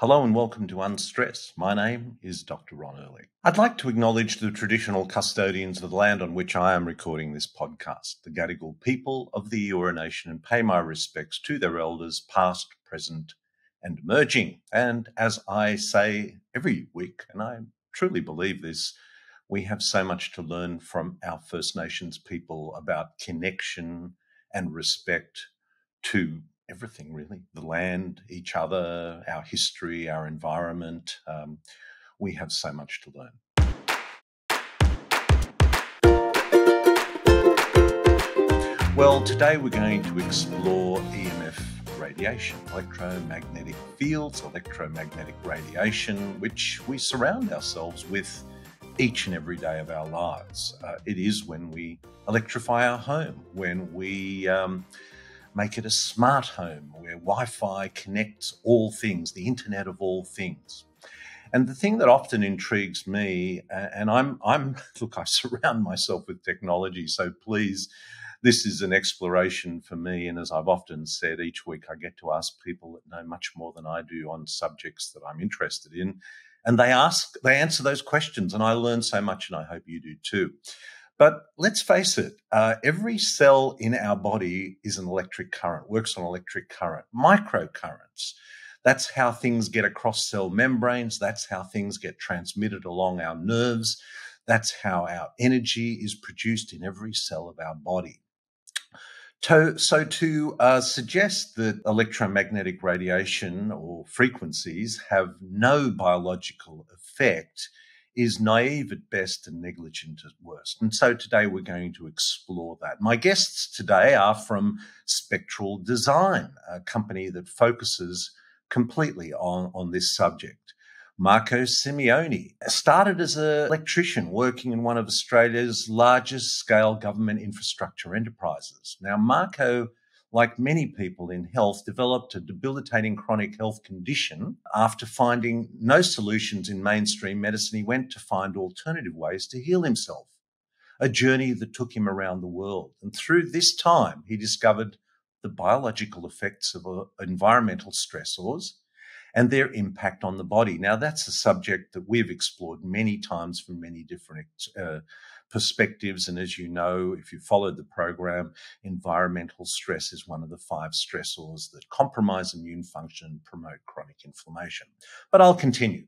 Hello and welcome to Unstress. My name is Dr. Ron Ehrlich. I'd like to acknowledge the traditional custodians of the land on which I am recording this podcast, the Gadigal people of the Eora Nation, and pay my respects to their elders, past, present, and emerging. And as I say every week, and I truly believe this, we have so much to learn from our First Nations people about connection and respect to everything really the land, each other, our history, our environment. Um, we have so much to learn. Well, today we're going to explore EMF radiation, electromagnetic fields, electromagnetic radiation, which we surround ourselves with each and every day of our lives. Uh, it is when we electrify our home, when we um, make it a smart home where Wi Fi connects all things, the internet of all things. And the thing that often intrigues me, and I'm, I'm, look, I surround myself with technology, so please, this is an exploration for me. And as I've often said, each week I get to ask people that know much more than I do on subjects that I'm interested in. And they ask, they answer those questions, and I learn so much, and I hope you do too. But let's face it, uh, every cell in our body is an electric current, works on electric current, microcurrents. That's how things get across cell membranes. That's how things get transmitted along our nerves. That's how our energy is produced in every cell of our body. To, so, to uh, suggest that electromagnetic radiation or frequencies have no biological effect is naive at best and negligent at worst. And so today we're going to explore that. My guests today are from Spectral Design, a company that focuses completely on, on this subject. Marco Simeoni started as an electrician working in one of Australia's largest scale government infrastructure enterprises. Now, Marco like many people in health, developed a debilitating chronic health condition. After finding no solutions in mainstream medicine, he went to find alternative ways to heal himself, a journey that took him around the world. And through this time, he discovered the biological effects of uh, environmental stressors and their impact on the body. Now, that's a subject that we've explored many times from many different uh, perspectives. And as you know, if you followed the program, environmental stress is one of the five stressors that compromise immune function and promote chronic inflammation. But I'll continue.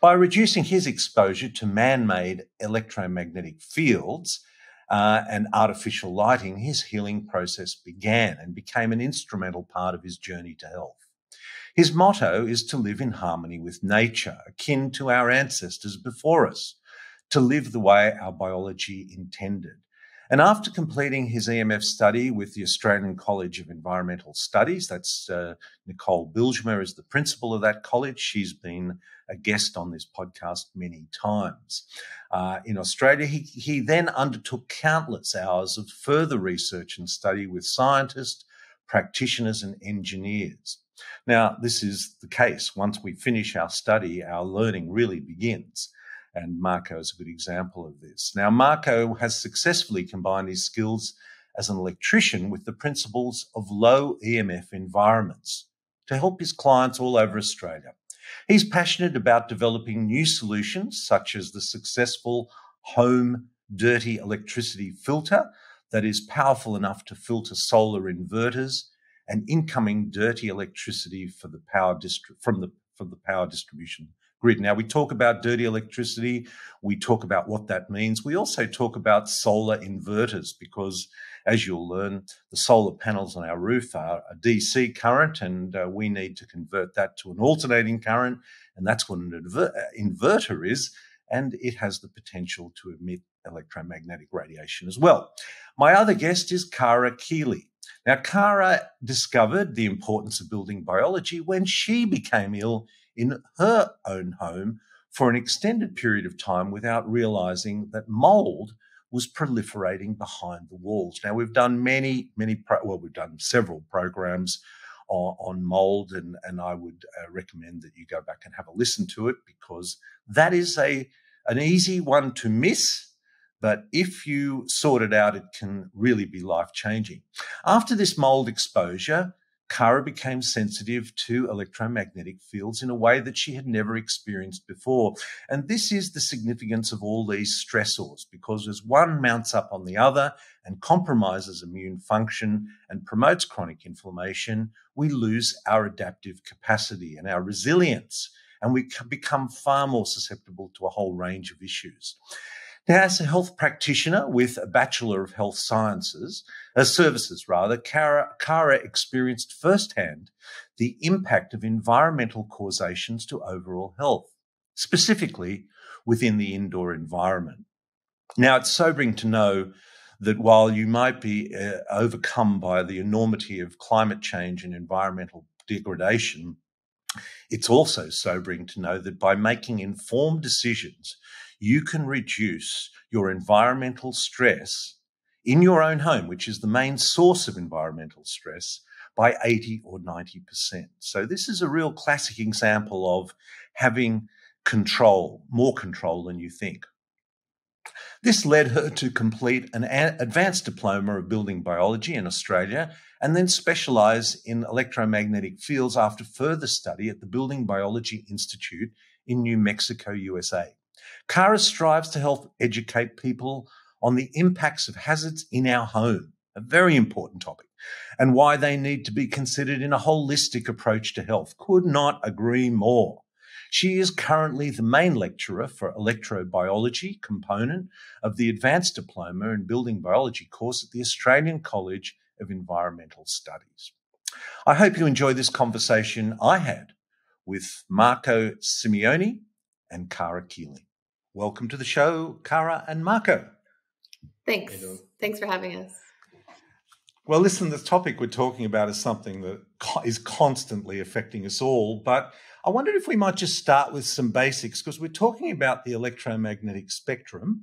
By reducing his exposure to man made electromagnetic fields, uh, and artificial lighting, his healing process began and became an instrumental part of his journey to health. His motto is to live in harmony with nature, akin to our ancestors before us, to live the way our biology intended. And after completing his EMF study with the Australian College of Environmental Studies, that's uh, Nicole Bijlsma is the principal of that college. She's been a guest on this podcast many times. Uh, in Australia, he, he then undertook countless hours of further research and study with scientists, practitioners, and engineers. Now, this is the case. Once we finish our study, our learning really begins. And Marco is a good example of this. Now, Marco has successfully combined his skills as an electrician with the principles of low EMF environments to help his clients all over Australia. He's passionate about developing new solutions, such as the successful home dirty electricity filter that is powerful enough to filter solar inverters and incoming dirty electricity for the power distri- from the from the power distribution grid. Now, we talk about dirty electricity, we talk about what that means. We also talk about solar inverters because, as you'll learn, the solar panels on our roof are a DC current, and uh, we need to convert that to an alternating current. And that's what an inver- inverter is. And it has the potential to emit electromagnetic radiation as well. My other guest is Kara Kieley. Now, Kara discovered the importance of building biology when she became ill in her own home for an extended period of time without realizing that mold was proliferating behind the walls. Now, we've done many, many, pro- well, we've done several programs on, on mold, and, and I would uh, recommend that you go back and have a listen to it because that is a an easy one to miss. But if you sort it out, it can really be life changing. After this mold exposure, Kara became sensitive to electromagnetic fields in a way that she had never experienced before. And this is the significance of all these stressors, because as one mounts up on the other and compromises immune function and promotes chronic inflammation, we lose our adaptive capacity and our resilience, and we become far more susceptible to a whole range of issues. Now, as a health practitioner with a Bachelor of Health Sciences, uh, services rather, Cara, Kara experienced firsthand the impact of environmental causations to overall health, specifically within the indoor environment. Now, it's sobering to know that while you might be uh, overcome by the enormity of climate change and environmental degradation, it's also sobering to know that by making informed decisions, you can reduce your environmental stress in your own home, which is the main source of environmental stress, by 80 or 90%. So, this is a real classic example of having control, more control than you think. This led her to complete an advanced diploma of building biology in Australia and then specialize in electromagnetic fields after further study at the Building Biology Institute in New Mexico, USA. Kara strives to help educate people on the impacts of hazards in our home, a very important topic, and why they need to be considered in a holistic approach to health. Could not agree more. She is currently the main lecturer for electrobiology component of the Advanced Diploma in Building Biology course at the Australian College of Environmental Studies. I hope you enjoy this conversation I had with Marco Simeoni and Kara Keeling. Welcome to the show, Kara and Marco. Thanks. Thanks for having us. Well, listen, the topic we're talking about is something that is constantly affecting us all. But I wondered if we might just start with some basics because we're talking about the electromagnetic spectrum,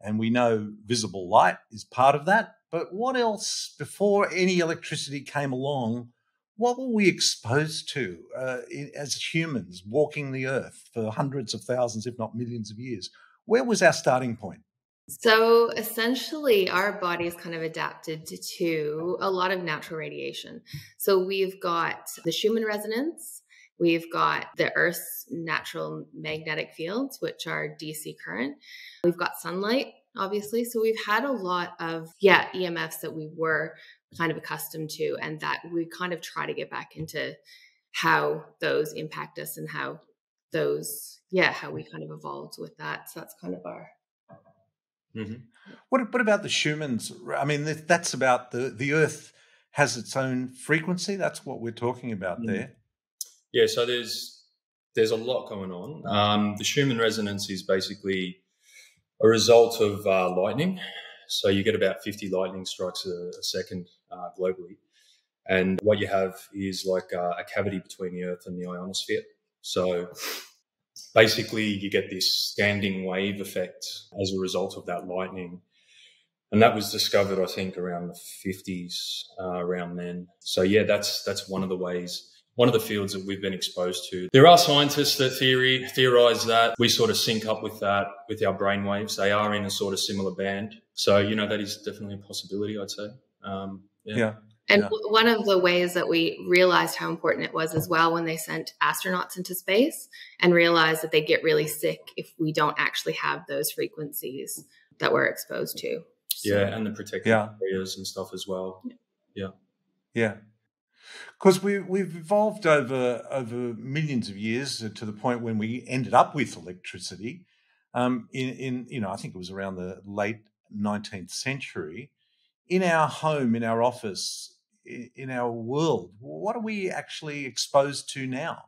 and we know visible light is part of that. But what else, before any electricity came along, what were we exposed to uh, as humans walking the earth for hundreds of thousands, if not millions of years? Where was our starting point? So essentially, our body is kind of adapted to a lot of natural radiation. So we've got the Schumann resonance, we've got the Earth's natural magnetic fields, which are DC current, we've got sunlight, obviously. So we've had a lot of, yeah, EMFs that we were kind of accustomed to and that we kind of try to get back into how those impact us and how those yeah how we kind of evolved with that. So that's kind of our mm-hmm. what, what about the schumann's? I mean that's about the the earth has its own frequency. That's what we're talking about mm-hmm. there. Yeah so there's there's a lot going on. Um, the schumann resonance is basically a result of uh, lightning. So you get about 50 lightning strikes a, a second uh, globally. And what you have is like a, a cavity between the Earth and the ionosphere. So basically, you get this standing wave effect as a result of that lightning. And that was discovered, I think, around the 50s, uh, around then. So yeah, that's that's one of the ways one of the fields that we've been exposed to. There are scientists that theory theorize that we sort of sync up with that with our brain waves. They are in a sort of similar band. So, you know, that is definitely a possibility, I'd say. Um, yeah. yeah. And yeah. one of the ways that we realized how important it was as well when they sent astronauts into space and realized that they get really sick if we don't actually have those frequencies that we're exposed to. So, yeah, and the protective yeah. areas and stuff as well. Yeah. Yeah because we we've evolved over over millions of years to the point when we ended up with electricity. Um, in, in you know, I think it was around the late nineteenth century. In our home, in our office, in, our world, what are we actually exposed to now?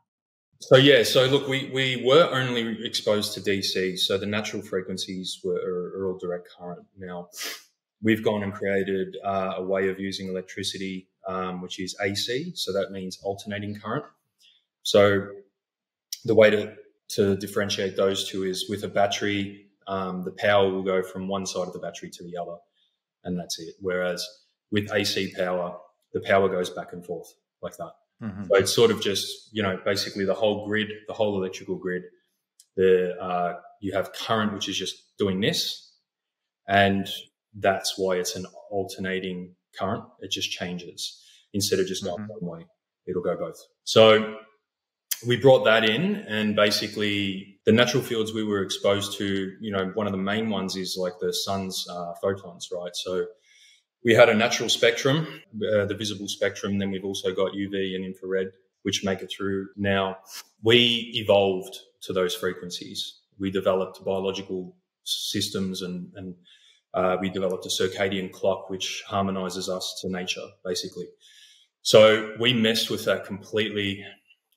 So yeah, so look, we, we were only exposed to DC, so the natural frequencies were are, are all direct current. Now we've gone and created uh, a way of using electricity um, which is AC. So that means alternating current. So the way to, to differentiate those two is with a battery, um, the power will go from one side of the battery to the other, and that's it. Whereas with AC power, the power goes back and forth like that. Mm-hmm. So it's sort of just, you know, basically the whole grid, the whole electrical grid, the, uh, you have current, which is just doing this. And that's why it's an alternating current. It just changes instead of just going mm-hmm. one way. it'll go both. So we brought that in and basically the natural fields we were exposed to, you know, one of the main ones is like the sun's uh, photons, right? So we had a natural spectrum, uh, the visible spectrum. Then we've also got UV and infrared, which make it through. Now we evolved to those frequencies. We developed biological systems and, and uh, we developed a circadian clock, which harmonizes us to nature, basically. So we messed with that completely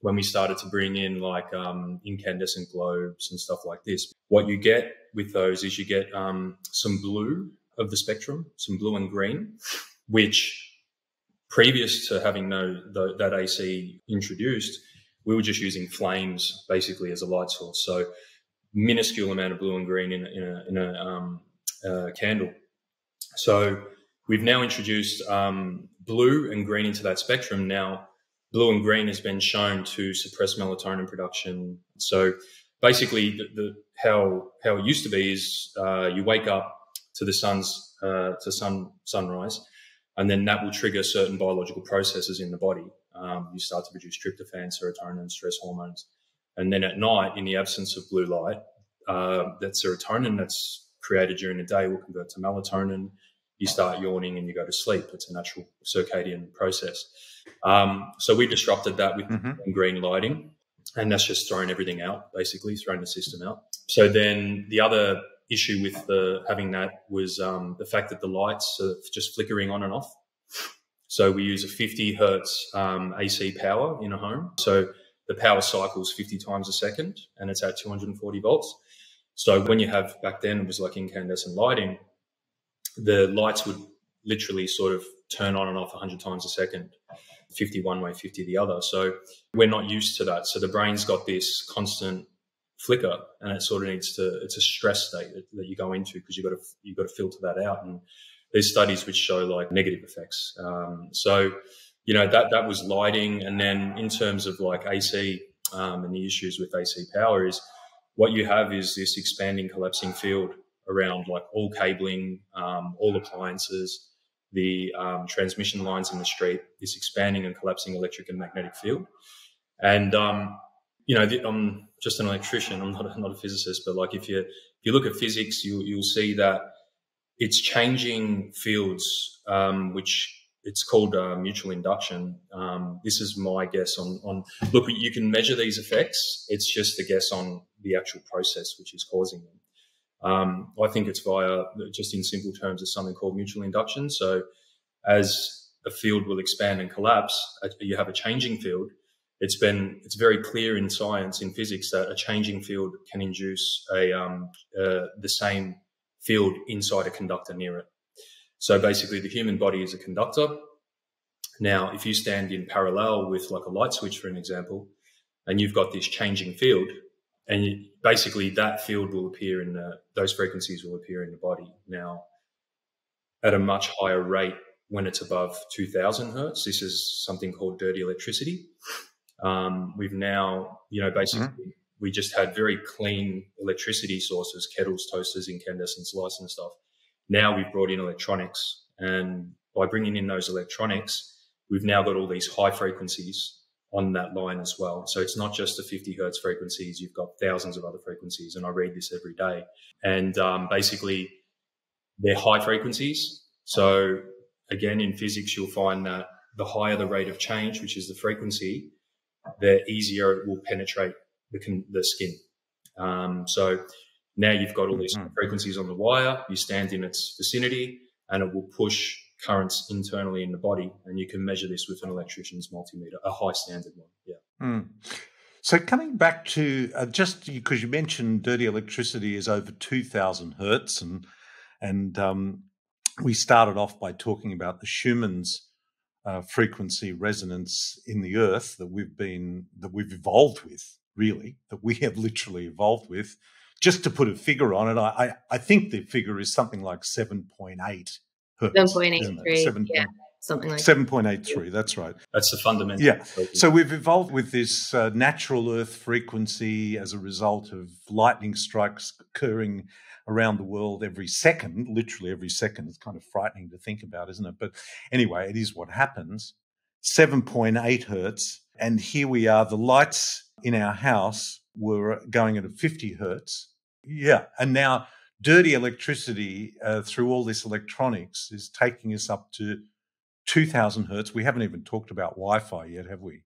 when we started to bring in like um, incandescent globes and stuff like this. What you get with those is you get um, some blue of the spectrum, some blue and green, which previous to having no the, that AC introduced, we were just using flames basically as a light source. So minuscule amount of blue and green in, in a, in a um, uh, candle. So we've now introduced um, blue and green into that spectrum. Now, blue and green has been shown to suppress melatonin production. So basically, the, the how how it used to be is uh, you wake up to the sun's uh, to sun sunrise, and then that will trigger certain biological processes in the body. Um, you start to produce tryptophan, serotonin, stress hormones, and then at night, in the absence of blue light, uh, that serotonin that's created during the day will convert to melatonin. You start yawning and you go to sleep. It's a natural circadian process. Um, so we disrupted that with mm-hmm. green lighting, and that's just thrown everything out, basically, thrown the system out. So then the other issue with the having that was um, the fact that the lights are just flickering on and off. So we use a 50 hertz um, AC power in a home. So the power cycles 50 times a second, and it's at 240 volts. So when you have back then it was like incandescent lighting, the lights would literally sort of turn on and off 100 times a second, 50 one way, 50 the other. So we're not used to that. So the brain's got this constant flicker and it sort of needs to it's a stress state that, that you go into because you've got to you've got to filter that out and there's studies which show like negative effects um, so you know that that was lighting and then in terms of like ac um, and the issues with ac power is what you have is this expanding collapsing field around like all cabling um, all appliances the um, transmission lines in the street this expanding and collapsing electric and magnetic field and um, you know, I'm just an electrician. I'm not not a physicist, but like if you if you look at physics, you you'll see that it's changing fields, um, which it's called uh, mutual induction. Um, this is my guess on on. Look, you can measure these effects. It's just a guess on the actual process which is causing them. Um, I think it's via just in simple terms, it's something called mutual induction. So as a field will expand and collapse, you have a changing field it's been it's very clear in science in physics that a changing field can induce a um, uh, the same field inside a conductor near it. So basically, the human body is a conductor. Now, if you stand in parallel with like a light switch, for an example, and you've got this changing field, and you, basically that field will appear in the, those frequencies will appear in the body. Now, at a much higher rate when it's above 2000 hertz. This is something called dirty electricity. Um, we've now, you know, basically mm-hmm. we just had very clean electricity sources, kettles, toasters, incandescents, lights and stuff. Now we've brought in electronics and by bringing in those electronics, we've now got all these high frequencies on that line as well. So it's not just the 50 hertz frequencies, you've got thousands of other frequencies. And I read this every day. And um, basically, they're high frequencies. So again, in physics, you'll find that the higher the rate of change, which is the frequency, the easier it will penetrate the, the skin. Um, so now you've got all these mm-hmm. frequencies on the wire, you stand in its vicinity, and it will push currents internally in the body. And you can measure this with an electrician's multimeter, a high standard one. Yeah. Mm. So coming back to uh, just because you mentioned dirty electricity is over 2000 hertz and and um, we started off by talking about the Schumann's uh, frequency resonance in the earth that we've been that we've evolved with really that we have literally evolved with just to put a figure on it i i, think the figure is something like 7.8 hertz 7.83 yeah something like 7.83 that's right that's the fundamental yeah so we've evolved with this uh, natural earth frequency as a result of lightning strikes occurring around the world every second, literally every second. It's kind of frightening to think about, isn't it? But anyway, it is what happens. 7.8 hertz. And here we are, the lights in our house were going at a 50 hertz. Yeah. And now dirty electricity uh, through all this electronics is taking us up to 2000 hertz. We haven't even talked about Wi Fi yet, have we?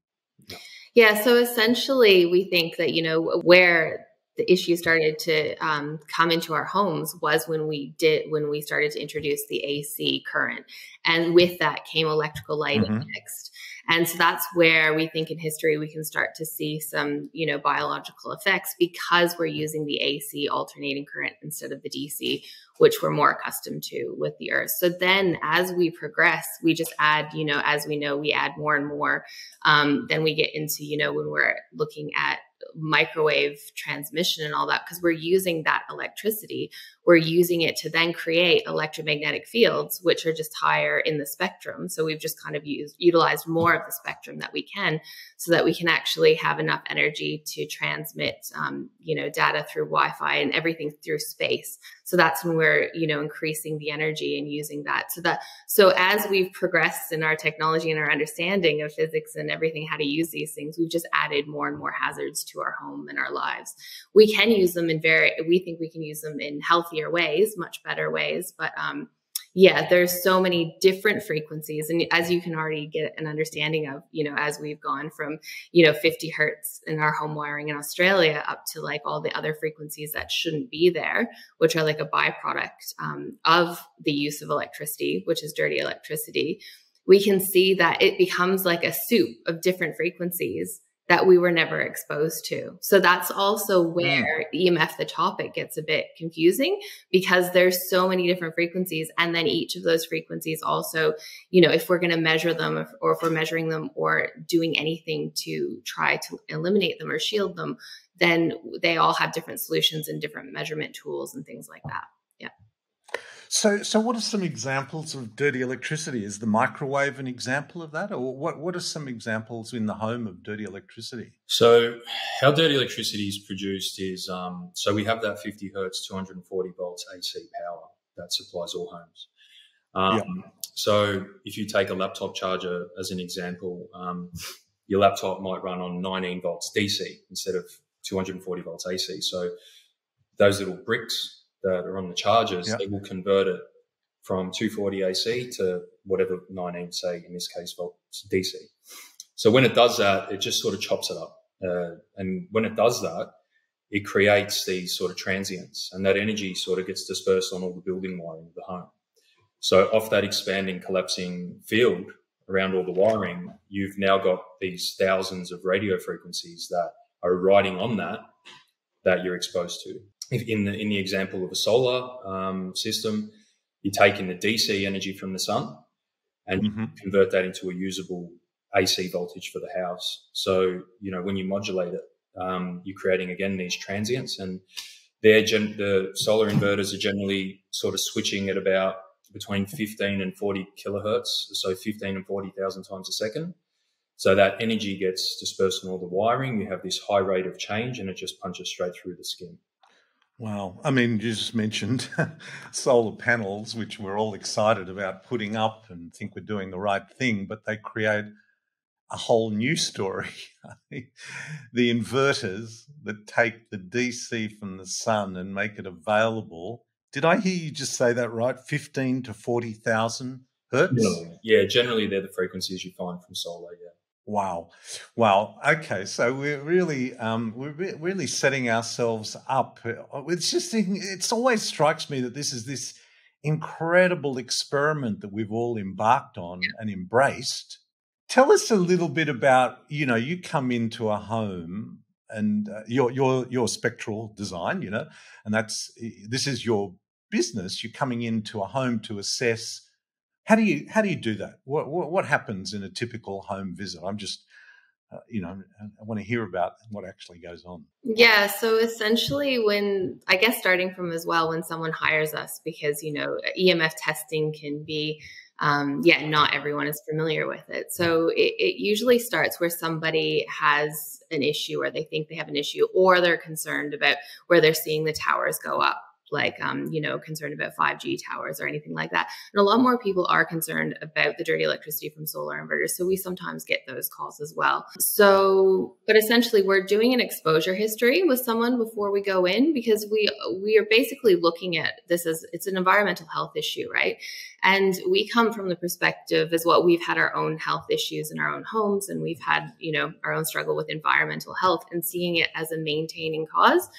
Yeah. So essentially, we think that, you know, where the issue started to um, come into our homes was when we did when we started to introduce the AC current, and with that came electrical lighting mm-hmm. next. And so that's where we think in history we can start to see some, you know, biological effects because we're using the AC alternating current instead of the DC, which we're more accustomed to with the earth. So then as we progress, we just add, you know, as we know, we add more and more. Um, then we get into, you know, when we're looking at microwave transmission and all that because we're using that electricity we're using it to then create electromagnetic fields which are just higher in the spectrum. So we've just kind of used utilized more of the spectrum that we can so that we can actually have enough energy to transmit um, you know data through wi-fi and everything through space. So that's when we're you know increasing the energy and using that. So that so as we've progressed in our technology and our understanding of physics and everything how to use these things we've just added more and more hazards to our home and our lives. We can use them in very we think we can use them in healthier ways much better ways but um yeah, there's so many different frequencies. And as you can already get an understanding of, you know, as we've gone from, you know, 50 hertz in our home wiring in Australia up to like all the other frequencies that shouldn't be there, which are like a byproduct um, of the use of electricity, which is dirty electricity, we can see that it becomes like a soup of different frequencies that we were never exposed to. So that's also hmm. where mm. EMF, the topic, gets a bit confusing because there's so many different frequencies. And then each of those frequencies also, you know, if we're going to measure them or if we're measuring them or doing anything to try to eliminate them or shield them, then they all have different solutions and different measurement tools and things like that. So, so what are some examples of dirty electricity? Is the microwave an example of that, or what? What are some examples in the home of dirty electricity? So, how dirty electricity is produced is um, so we have that 50 hertz, 240 volts AC power that supplies all homes. Um, yeah. So, if you take a laptop charger as an example, um, your laptop might run on 19 volts DC instead of 240 volts AC. So, those little bricks that are on the chargers, yep. they will convert it from 240 AC to whatever 19, say in this case, volts DC. So when it does that, it just sort of chops it up. Uh, and when it does that, it creates these sort of transients and that energy sort of gets dispersed on all the building wiring of the home. So off that expanding, collapsing field around all the wiring, you've now got these thousands of radio frequencies that are riding on that that you're exposed to in the in the example of a solar um, system, you're taking the DC energy from the sun and mm-hmm. convert that into a usable AC voltage for the house. So you know when you modulate it, um, you're creating again these transients, and they're gen- the solar inverters are generally sort of switching at about between 15 and 40 kilohertz, so 15 and 40,000 times a second. So that energy gets dispersed in all the wiring. You have this high rate of change, and it just punches straight through the skin. Wow. I mean, you just mentioned solar panels, which we're all excited about putting up and think we're doing the right thing, but they create a whole new story. the inverters that take the DC from the sun and make it available. Did I hear you just say that right? 15 to 40,000 hertz? Yeah. yeah, generally they're the frequencies you find from solar, yeah. Wow, wow. Okay, so we're really um, we're re- really setting ourselves up. It's just it's always strikes me that this is this incredible experiment that we've all embarked on and embraced. Tell us a little bit about you know you come into a home and uh, your your your spectral design, you know, and that's this is your business. You're coming into a home to assess how do you how do you do that? What what, what happens in a typical home visit? I'm just uh, you know, I want to hear about what actually goes on. Yeah. So essentially, when I guess starting from as well, when someone hires us, because, you know, EMF testing can be, um, yeah, not everyone is familiar with it. So it, it usually starts where somebody has an issue or they think they have an issue or they're concerned about where they're seeing the towers go up like um, you know concerned about 5g towers or anything like that. And a lot more people are concerned about the dirty electricity from solar inverters so we sometimes get those calls as well. So but essentially we're doing an exposure history with someone before we go in because we we are basically looking at this as it's an environmental health issue right? And we come from the perspective as well we've had our own health issues in our own homes and we've had you know our own struggle with environmental health and seeing it as a maintaining cause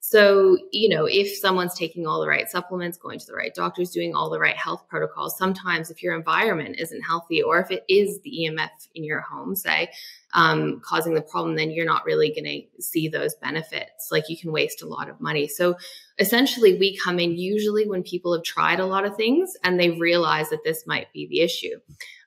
so, you know, if someone's taking all the right supplements, going to the right doctors, doing all the right health protocols, sometimes if your environment isn't healthy or if it is the EMF in your home, say, um, causing the problem, then you're not really going to see those benefits. Like you can waste a lot of money. So essentially, we come in usually when people have tried a lot of things and they realize that this might be the issue.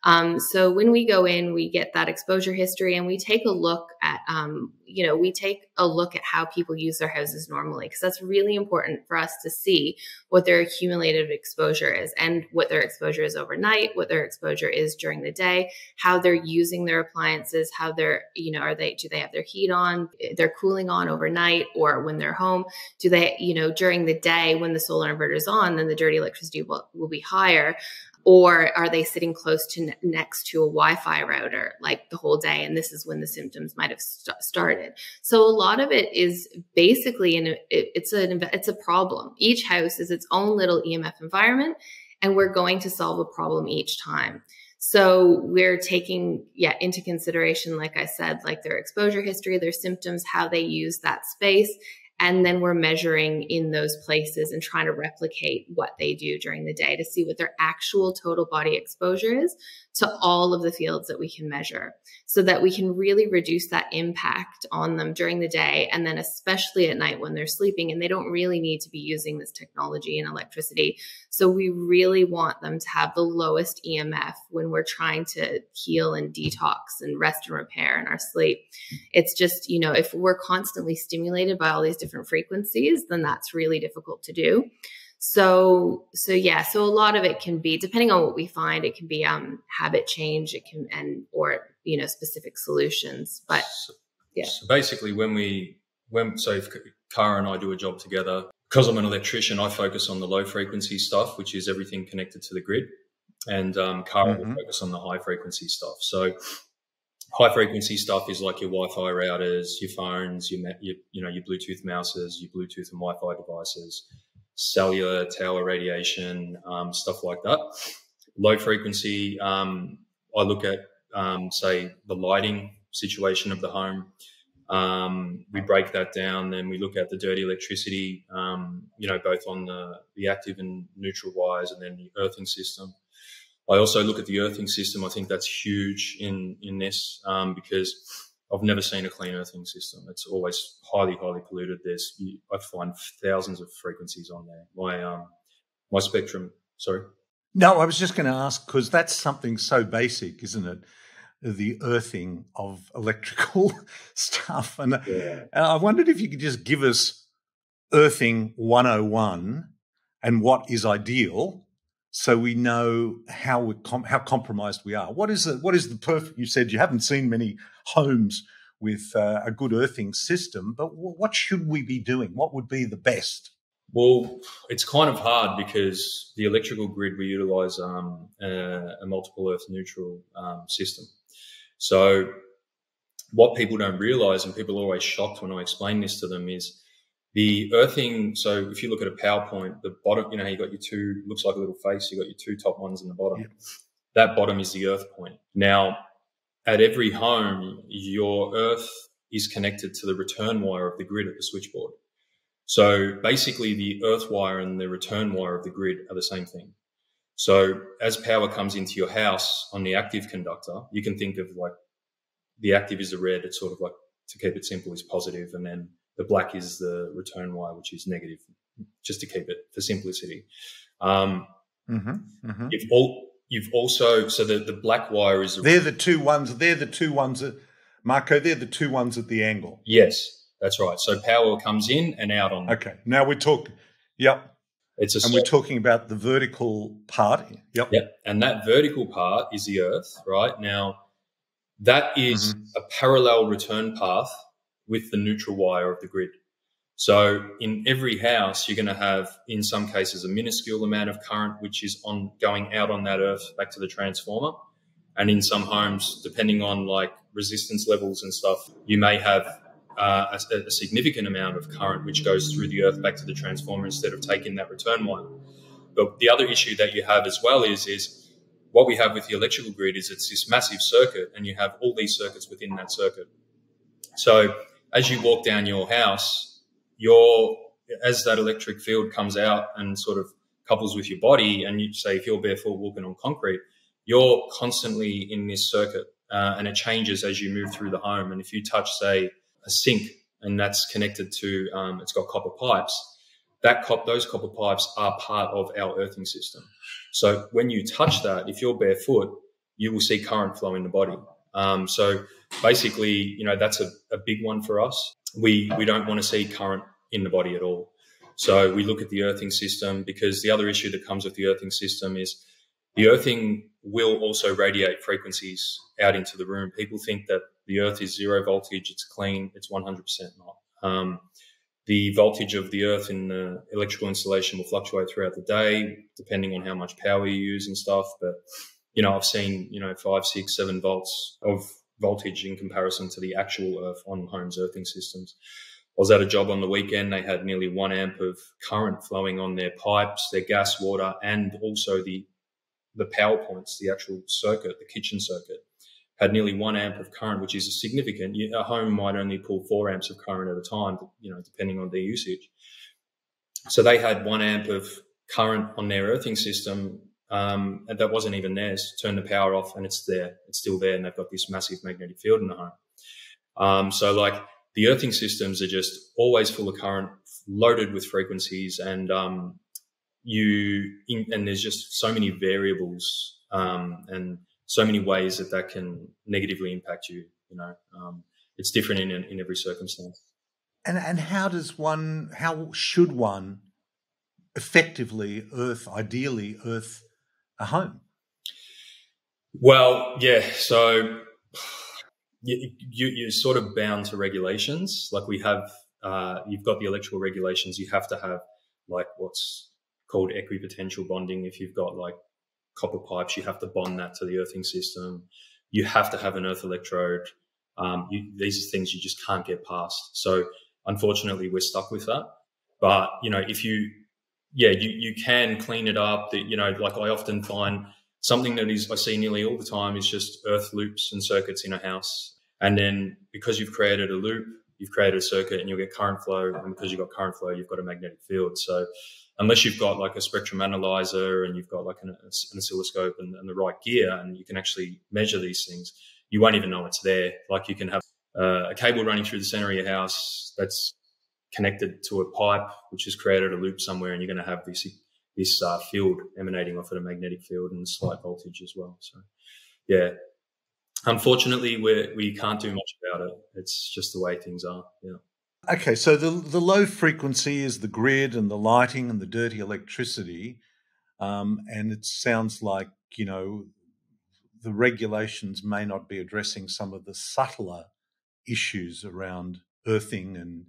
Um, so when we go in, we get that exposure history and we take a look at, um, you know, we take a look at how people use their houses normally because that's really important for us to see what their accumulated exposure is and what their exposure is overnight, what their exposure is during the day, how they're using their appliances, how they're, you know, are they, do they have their heat on, they're cooling on overnight or when they're home? Do they, you know, during the day when the solar inverter is on, then the dirty electricity will, will be higher. Or are they sitting close to next to a wi-fi router like the whole day and this is when the symptoms might have st- started? So a lot of it is basically an it, it's an it's a problem. Each house is its own little emf environment and we're going to solve a problem each time. So we're taking yeah into consideration like i said like their exposure history their symptoms how they use that space and then we're measuring in those places and trying to replicate what they do during the day to see what their actual total body exposure is to all of the fields that we can measure so that we can really reduce that impact on them during the day and then especially at night when they're sleeping and they don't really need to be using this technology and electricity. So we really want them to have the lowest emf when we're trying to heal and detox and rest and repair in our sleep. It's just you know if we're constantly stimulated by all these different frequencies then that's really difficult to do so so yeah so a lot of it can be depending on what we find it can be um habit change it can and or you know specific solutions but so, yeah so basically when we when so if Kara and I do a job together because I'm an electrician I focus on the low frequency stuff which is everything connected to the grid and um, Kara mm-hmm. will focus on the high frequency stuff so high frequency stuff is like your Wi-Fi routers your phones your, your you know your Bluetooth mouses your Bluetooth and Wi-Fi devices cellular tower radiation, um, stuff like that. Low frequency, um, I look at, um, say, the lighting situation of the home. Um, we break that down, then we look at the dirty electricity, um, you know, both on the, the active and neutral wires and then the earthing system. I also look at the earthing system. I think that's huge in, in this um, because I've never seen a clean earthing system. It's always highly, highly polluted. There's I find thousands of frequencies on there. My um, my spectrum. Sorry. No, I was just going to ask because that's something so basic, isn't it? The earthing of electrical stuff, and, yeah. and I wondered if you could just give us earthing 101 and what is ideal so we know how we com- how compromised we are. What is the what is the perfect? You said you haven't seen many homes with uh, a good earthing system, but w- what should we be doing? What would be the best? Well, it's kind of hard because the electrical grid we utilize um, a, a, multiple earth neutral um, system. So what people don't realize, and people are always shocked when I explain this to them, is the earthing, so if you look at a PowerPoint, the bottom, you know, you got your two, looks like a little face, you got your two top ones in the bottom. Yep. That bottom is the earth point. Now, at every home, your earth is connected to the return wire of the grid at the switchboard. So basically, the earth wire and the return wire of the grid are the same thing. So as power comes into your house on the active conductor, you can think of like the active is the red. It's sort of like to keep it simple is positive, and then the black is the return wire, which is negative, just to keep it for simplicity. Um, mm-hmm, mm-hmm. You've, all, you've also so the, the black wire is. they're the two ones. They're the two ones that Marco. They're the two ones at the angle. Yes, that's right. So power comes in and out on. Okay, now we're talking. Yep. It's a and we're talking about the vertical part. Yep. Yep. And that vertical part is the Earth, right? Now, that is mm-hmm. a parallel return path with the neutral wire of the grid. So in every house, you're going to have, in some cases, a minuscule amount of current which is on going out on that earth back to the transformer. And in some homes, depending on like resistance levels and stuff, you may have uh, a, a, significant amount of current which goes through the earth back to the transformer instead of taking that return wire. But the other issue that you have as well is is what we have with the electrical grid is it's this massive circuit, and you have all these circuits within that circuit. So as you walk down your house, your as that electric field comes out and sort of couples with your body, and you say if you're barefoot walking on concrete, you're constantly in this circuit, uh, and it changes as you move through the home. And if you touch, say, a sink, and that's connected to, um, it's got copper pipes. That cop, those copper pipes are part of our earthing system. So when you touch that, if you're barefoot, you will see current flow in the body. Um, so basically, you know, that's a, a big one for us. We we don't want to see current in the body at all. So we look at the earthing system because the other issue that comes with the earthing system is the earthing will also radiate frequencies out into the room. People think that the earth is zero voltage, it's clean, it's 100% not. Um, the voltage of the earth in the electrical installation will fluctuate throughout the day, depending on how much power you use and stuff. But, you know, I've seen, you know, five, six, seven volts of voltage in comparison to the actual earth on homes earthing systems. I was at a job on the weekend. They had nearly one amp of current flowing on their pipes, their gas, water, and also the the power points, the actual circuit, the kitchen circuit, had nearly one amp of current, which is a significant. A home might only pull four amps of current at a time, you know, depending on their usage. So they had one amp of current on their earthing system, um, and that wasn't even theirs. Turn the power off, and it's there. It's still there, and they've got this massive magnetic field in the home. Um, so, like, the earthing systems are just always full of current, loaded with frequencies, and um, you in, and there's just so many variables um, and so many ways that that can negatively impact you. You know, um, it's different in in every circumstance. And and how does one? How should one effectively earth, ideally earth a home? Well, yeah. So you, you, are sort of bound to regulations. Like we have, uh, you've got the electrical regulations. You have to have like what's called equipotential bonding. If you've got like copper pipes, you have to bond that to the earthing system. You have to have an earth electrode. Um, you, these are things you just can't get past. So unfortunately, we're stuck with that. But you know, if you, yeah, you you can clean it up. That you know, like I often find something that is I see nearly all the time is just earth loops and circuits in a house. And then because you've created a loop, you've created a circuit and you'll get current flow. And because you've got current flow, you've got a magnetic field. So unless you've got like a spectrum analyzer and you've got like an, an oscilloscope and, and, the right gear and you can actually measure these things, you won't even know it's there. Like you can have uh, a cable running through the center of your house that's connected to a pipe, which has created a loop somewhere, and you're going to have this this uh, field emanating off it, a magnetic field and slight voltage as well. So, yeah, unfortunately, we we can't do much about it. It's just the way things are. Yeah. Okay, so the the low frequency is the grid and the lighting and the dirty electricity, um, and it sounds like you know the regulations may not be addressing some of the subtler issues around earthing and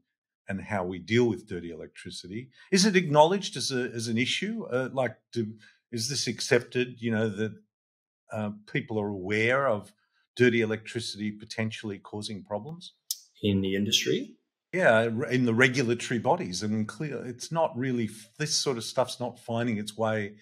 and how we deal with dirty electricity. Is it acknowledged as a as an issue? Uh, like, do, is this accepted? You know that uh, people are aware of dirty electricity potentially causing problems in the industry. Yeah, in the regulatory bodies, and clear, it's not really this sort of stuff's not finding its way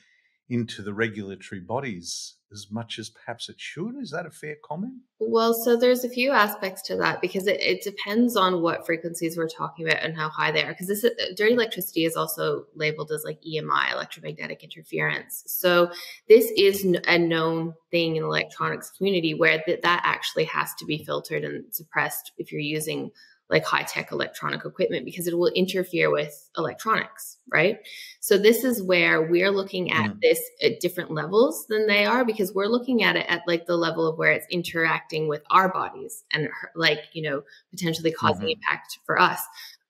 into the regulatory bodies as much as perhaps it should. Is that a fair comment? Well, so there's a few aspects to that because it, it depends on what frequencies we're talking about and how high they are. Because this uh, dirty electricity is also labeled as like EMI, electromagnetic interference. So this is a known thing in the electronics community where th- that actually has to be filtered and suppressed if you're using like high tech electronic equipment because it will interfere with electronics, right? So this is where we're looking at mm. this at different levels than they are because we're looking at it at like the level of where it's interacting with our bodies and like, you know, potentially causing mm-hmm. impact for us.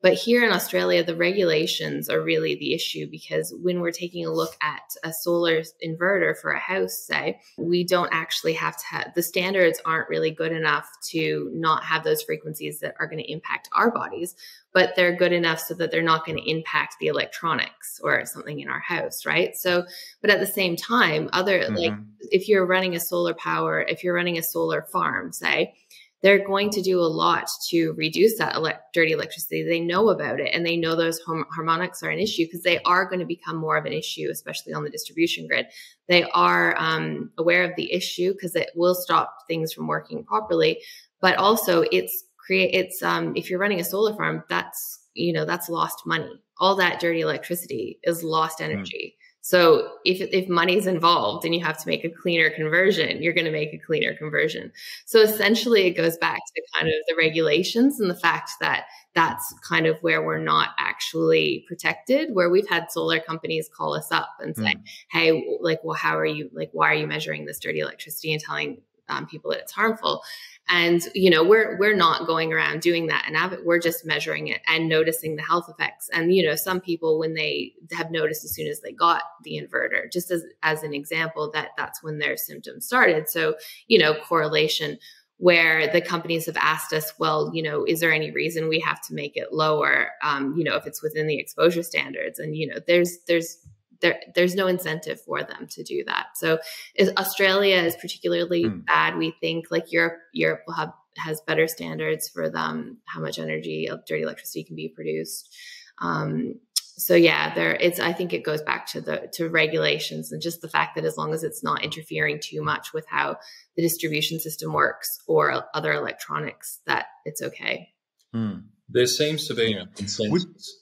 But here in Australia, the regulations are really the issue because when we're taking a look at a solar inverter for a house, say, we don't actually have to have the standards aren't really good enough to not have those frequencies that are going to impact our bodies, but they're good enough so that they're not going to impact the electronics or something in our house, right? So, but at the same time, other mm-hmm. like if you're running a solar power, if you're running a solar farm, say, they're going to do a lot to reduce that ele- dirty electricity. They know about it and they know those hom- harmonics are an issue because they are going to become more of an issue, especially on the distribution grid. They are um, aware of the issue because it will stop things from working properly. But also, it's create it's um, if you're running a solar farm, that's you know that's lost money. All that dirty electricity is lost hmm. energy. So if if money's involved and you have to make a cleaner conversion, you're going to make a cleaner conversion. So essentially it goes back to kind of the regulations and the fact that that's kind of where we're not actually protected where we've had solar companies call us up and say, mm. "Hey, like well how are you like why are you measuring this dirty electricity and telling um, people that it's harmful?" and you know we're we're not going around doing that and we're just measuring it and noticing the health effects. And you know some people when they have noticed as soon as they got the inverter just as as an example that that's when their symptoms started. So you know correlation where the companies have asked us well you know is there any reason we have to make it lower um, you know if it's within the exposure standards? And you know there's there's there, there's no incentive for them to do that. So is, Australia is particularly mm. bad. We think like Europe, Europe will have has better standards for them, how much energy, dirty electricity can be produced. Um, so yeah, there it's I think it goes back to the to regulations and just the fact that as long as it's not interfering too much with how the distribution system works or other electronics, that it's okay. Hmm. There seems to be a consensus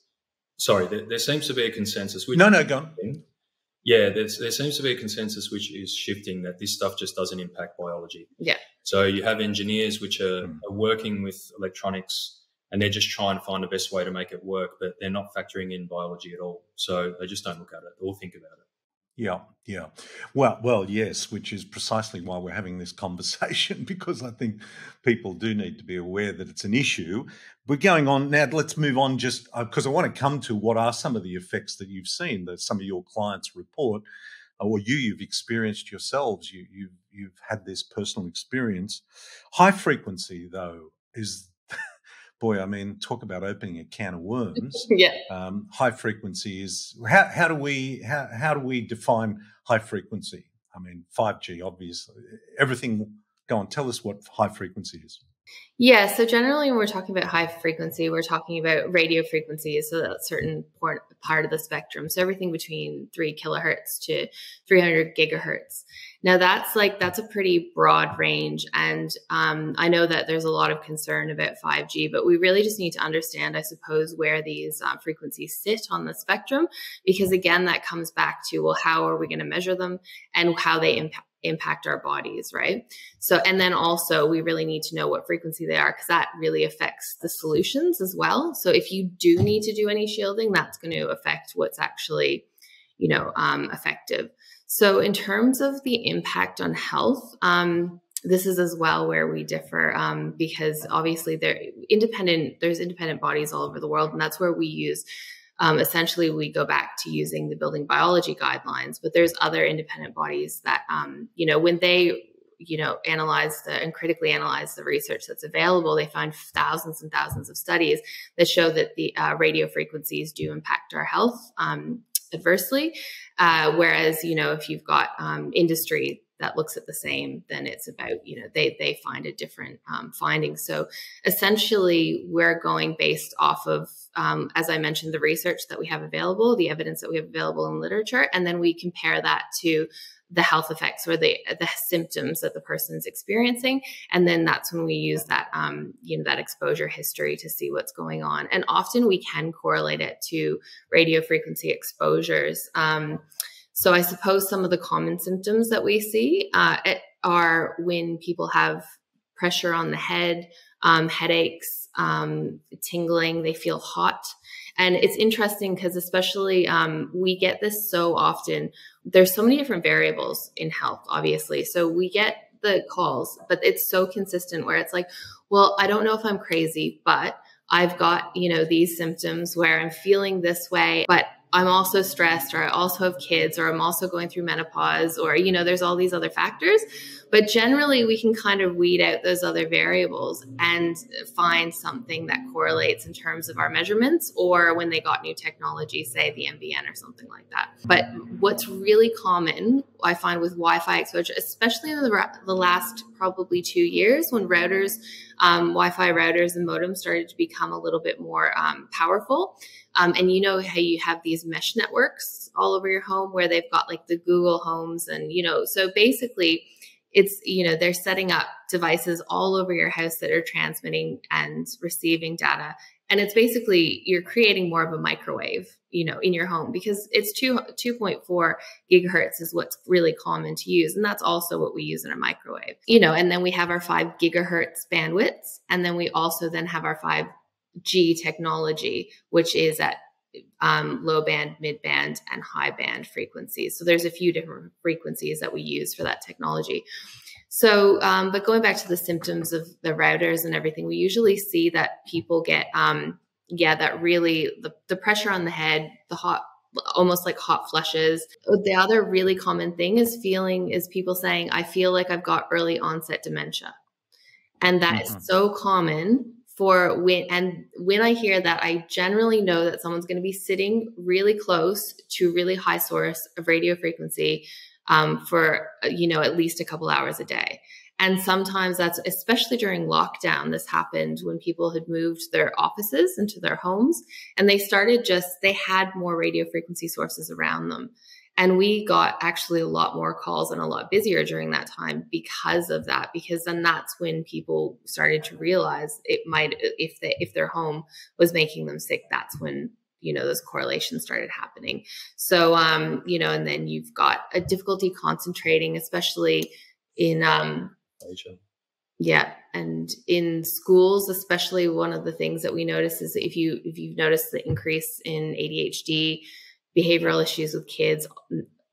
sorry, there, there, seems to be a consensus. Which no, no, go on. Yeah, there seems to be a consensus which is shifting that this stuff just doesn't impact biology. Yeah. So you have engineers which are, mm. are working with electronics and they're just trying to find the best way to make it work, but they're not factoring in biology at all. So they just don't look at it or think about it. Yeah, yeah. Well, well, yes, which is precisely why we're having this conversation because I think people do need to be aware that it's an issue. We're going on now. Let's move on just because uh, I want to come to what are some of the effects that you've seen that some of your clients report, or you you've experienced yourselves. You you've you've had this personal experience. High frequency though is boy, I mean, talk about opening a can of worms. yeah. Um, high frequency is how, how do we how, how do we define high frequency? I mean, 5G, obviously. Everything, go on, tell us what high frequency is. Yeah, so generally when we're talking about high frequency, we're talking about radio frequencies, so that's certain part of the spectrum. So everything between three kilohertz to 300 gigahertz. Now that's like that's a pretty broad range, and um, I know that there's a lot of concern about 5G, but we really just need to understand, I suppose, where these uh, frequencies sit on the spectrum, because again, that comes back to well, how are we going to measure them and how they impact impact our bodies, right? So, and then also we really need to know what frequency they are because that really affects the solutions as well. So, if you do need to do any shielding, that's going to affect what's actually, you know, um, effective. So, in terms of the impact on health, um, this is as well where we differ um, because obviously there independent there's independent bodies all over the world and that's where we use um, essentially we go back to using the building biology guidelines but there's other independent bodies that um, you know when they you know analyze the and critically analyze the research that's available they find thousands and thousands of studies that show that the uh, radio frequencies do impact our health um, adversely. Uh, whereas you know if you've got um, industry that looks at the same, then it's about, you know, they, they find a different um, finding. So essentially, we're going based off of, um, as I mentioned, the research that we have available, the evidence that we have available in literature, and then we compare that to the health effects or the the symptoms that the person's experiencing. And then that's when we use that um, you know that exposure history to see what's going on. And often we can correlate it to radio frequency exposures. Um, so I suppose some of the common symptoms that we see uh, are when people have pressure on the head, um, headaches, um, tingling, they feel hot. And it's interesting because, especially, um, we get this so often. There's so many different variables in health, obviously. So we get the calls, but it's so consistent where it's like, well, I don't know if I'm crazy, but I've got, you know, these symptoms where I'm feeling this way, but I'm also stressed or I also have kids or I'm also going through menopause or, you know, there's all these other factors. But generally, we can kind of weed out those other variables and find something that correlates in terms of our measurements or when they got new technology, say the NBN or something like that. But what's really common, I find, with Wi Fi exposure, especially in the, the last probably two years when routers, um, Wi Fi routers and modems started to become a little bit more um, powerful. Um, and you know how you have these mesh networks all over your home where they've got like the Google homes and, you know, so basically, it's you know they're setting up devices all over your house that are transmitting and receiving data. And it's basically you're creating more of a microwave you know in your home because it's 2 2.4 gigahertz is what's really common to use. And that's also what we use in a microwave you know and then we have our 5 gigahertz bandwidths. And then we also then have our 5g technology which is at um, low band, mid band, and high band frequencies. So there's a few different frequencies that we use for that technology. So, um, but going back to the symptoms of the routers and everything, we usually see that people get, um, yeah, that really the, the pressure on the head, the hot, almost like hot flushes. The other really common thing is feeling is people saying, I feel like I've got early onset dementia. And that mm-hmm. is so common for when and when I hear that, I generally know that someone's going to be sitting really close to really high source of radio frequency um, for you know at least a couple hours a day. And sometimes that's especially during lockdown. This happened when people had moved their offices into their homes and they started just they had more radio frequency sources around them. And we got actually a lot more calls and a lot busier during that time because of that. Because then that's when people started to realize it might, if they, if their home was making them sick, that's when you know those correlations started happening. So, um, you know, and then you've got a difficulty concentrating, especially in um, Asia. Yeah, and in schools, especially, one of the things that we notice is if you if you've noticed the increase in ADHD behavioral issues with kids,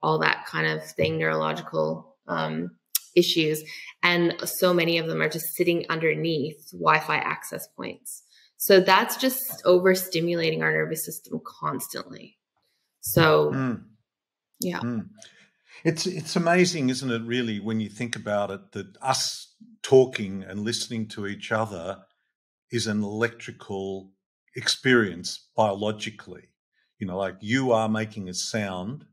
all that kind of thing, neurological um, issues. And so many of them are just sitting underneath Wi Fi access points. So that's just overstimulating our nervous system constantly. So, mm. yeah. Mm. It's it's amazing, isn't it? Really, when you think about it, that us talking and listening to each other is an electrical experience biologically. You know, like you are making a sound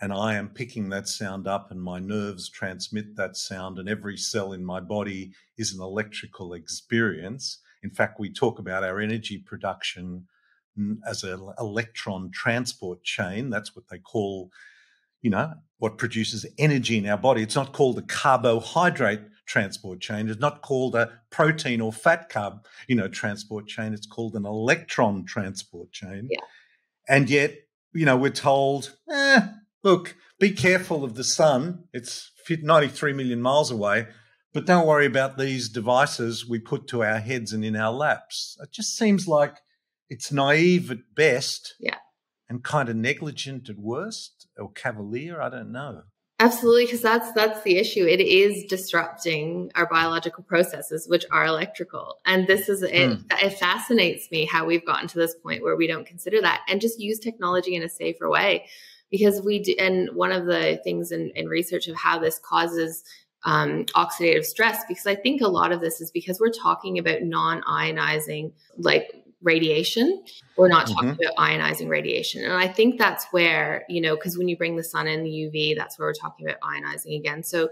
and I am picking that sound up and my nerves transmit that sound and every cell in my body is an electrical experience. In fact, we talk about our energy production as an electron transport chain. That's what they call, you know, what produces energy in our body. It's not called a carbohydrate transport chain. It's not called a protein or fat carb, you know, transport chain. It's called an electron transport chain. Yeah. And yet, you know, we're told, eh, look, be careful of the sun. It's 93 million miles away, but don't worry about these devices we put to our heads and in our laps. It just seems like it's naive at best. Yeah. And kind of negligent at worst or cavalier. I don't know. Absolutely, because that's that's the issue. It is disrupting our biological processes, which are electrical. And this is it. Mm. It fascinates me how we've gotten to this point where we don't consider that and just use technology in a safer way, because we do. And one of the things in, in research of how this causes um, oxidative stress, because I think a lot of this is because we're talking about non-ionizing, like radiation. We're not talking mm-hmm. about ionizing radiation. And I think that's where, you know, because when you bring the sun in the UV, that's where we're talking about ionizing again. So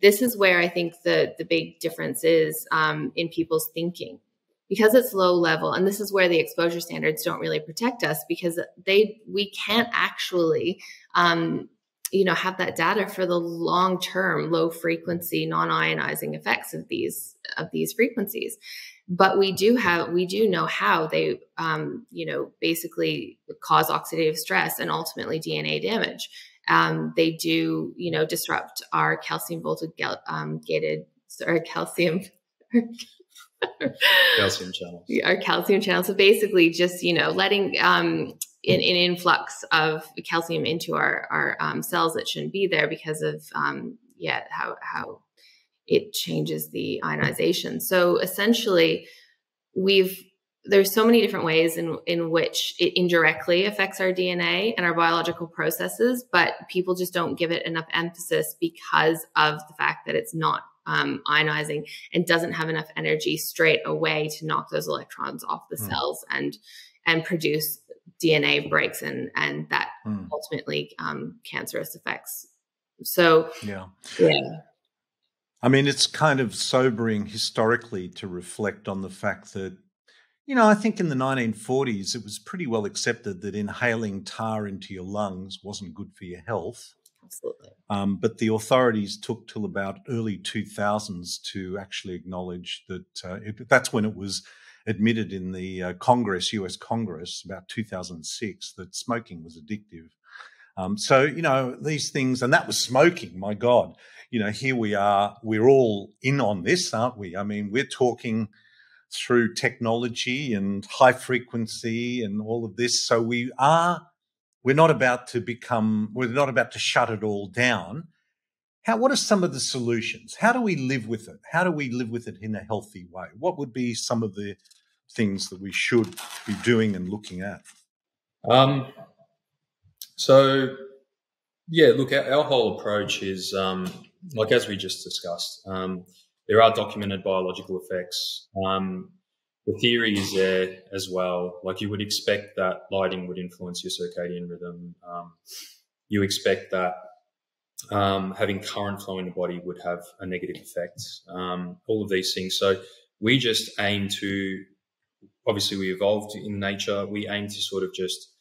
this is where I think the the big difference is um, in people's thinking. Because it's low level, and this is where the exposure standards don't really protect us because they we can't actually um, you know have that data for the long term low frequency non-ionizing effects of these of these frequencies but we do have we do know how they um, you know basically cause oxidative stress and ultimately dna damage. Um, they do you know disrupt our calcium voltage um, gated or calcium calcium channels. Our calcium channels. So basically just you know letting um, an, an influx of calcium into our our um, cells that shouldn't be there because of um, yeah how how it changes the ionization. So essentially, we've there's so many different ways in in which it indirectly affects our DNA and our biological processes, but people just don't give it enough emphasis because of the fact that it's not um, ionizing and doesn't have enough energy straight away to knock those electrons off the mm. cells and and produce DNA breaks and and that mm. ultimately um, cancerous effects. So yeah, yeah. I mean, it's kind of sobering historically to reflect on the fact that you know, I think in the 1940s, it was pretty well accepted that inhaling tar into your lungs wasn't good for your health. Absolutely. Um, but the authorities took till about early 2000s to actually acknowledge that uh, it, that's when it was admitted in the uh, Congress, US Congress, about 2006, that smoking was addictive. Um, so, you know, these things, and that was smoking, my God. You know, here we are, we're all in on this, aren't we? I mean, we're talking through technology and high frequency and all of this. So we are, we're not about to become, we're not about to shut it all down. How, what are some of the solutions? How do we live with it? How do we live with it in a healthy way? What would be some of the things that we should be doing and looking at? Um, so, yeah, look, our, our whole approach is um, like as we just discussed. Um, there are documented biological effects. Um, the theory is there as well. Like you would expect that lighting would influence your circadian rhythm. Um, you expect that um, having current flow in the body would have a negative effect. Um, all of these things. So we just aim to, obviously, we evolved in nature. We aim to sort of just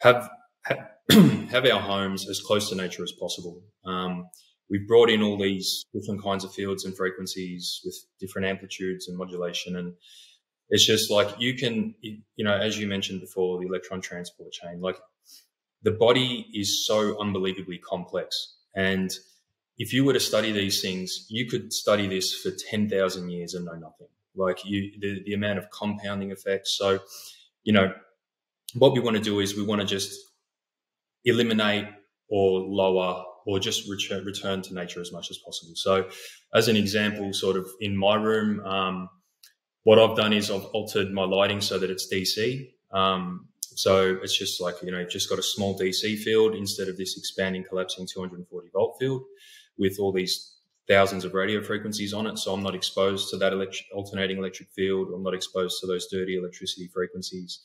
have have, have our homes as close to nature as possible. Um, we've brought in all these different kinds of fields and frequencies with different amplitudes and modulation. And it's just like you can, you know, as you mentioned before, the electron transport chain, like the body is so unbelievably complex. And if you were to study these things, you could study this for 10,000 years and know nothing. Like you, the, the amount of compounding effects. So, you know, what we want to do is we want to just eliminate or lower or just return, return to nature as much as possible. So, as an example, sort of in my room, um, what I've done is I've altered my lighting so that it's DC. Um, so it's just like, you know, just got a small DC field instead of this expanding, collapsing 240 volt field with all these thousands of radio frequencies on it. So I'm not exposed to that electric, alternating electric field. I'm not exposed to those dirty electricity frequencies.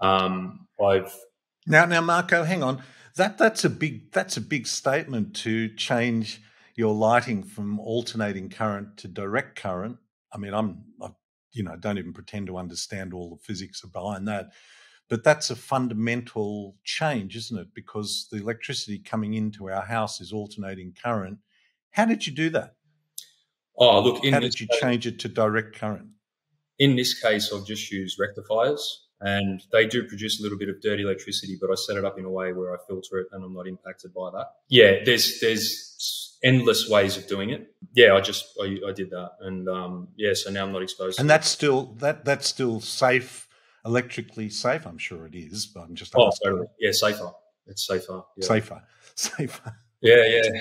Um, I've now, now, Marco, hang on. That that's a big that's a big statement to change your lighting from alternating current to direct current. I mean, I'm I, you know don't even pretend to understand all the physics behind that, but that's a fundamental change, isn't it? Because the electricity coming into our house is alternating current. How did you do that? Oh, look! How did you case, change it to direct current? In this case, I've just used rectifiers and they do produce a little bit of dirty electricity, but I set it up in a way where I filter it and I'm not impacted by that. Yeah, there's there's endless ways of doing it. Yeah, I just I, I did that, and um, yeah, so now I'm not exposed. And that's still that that's still safe, electrically safe. I'm sure it is, but I'm just oh, totally. yeah, safer. It's safer. Yeah. Safer, safer. Yeah, yeah.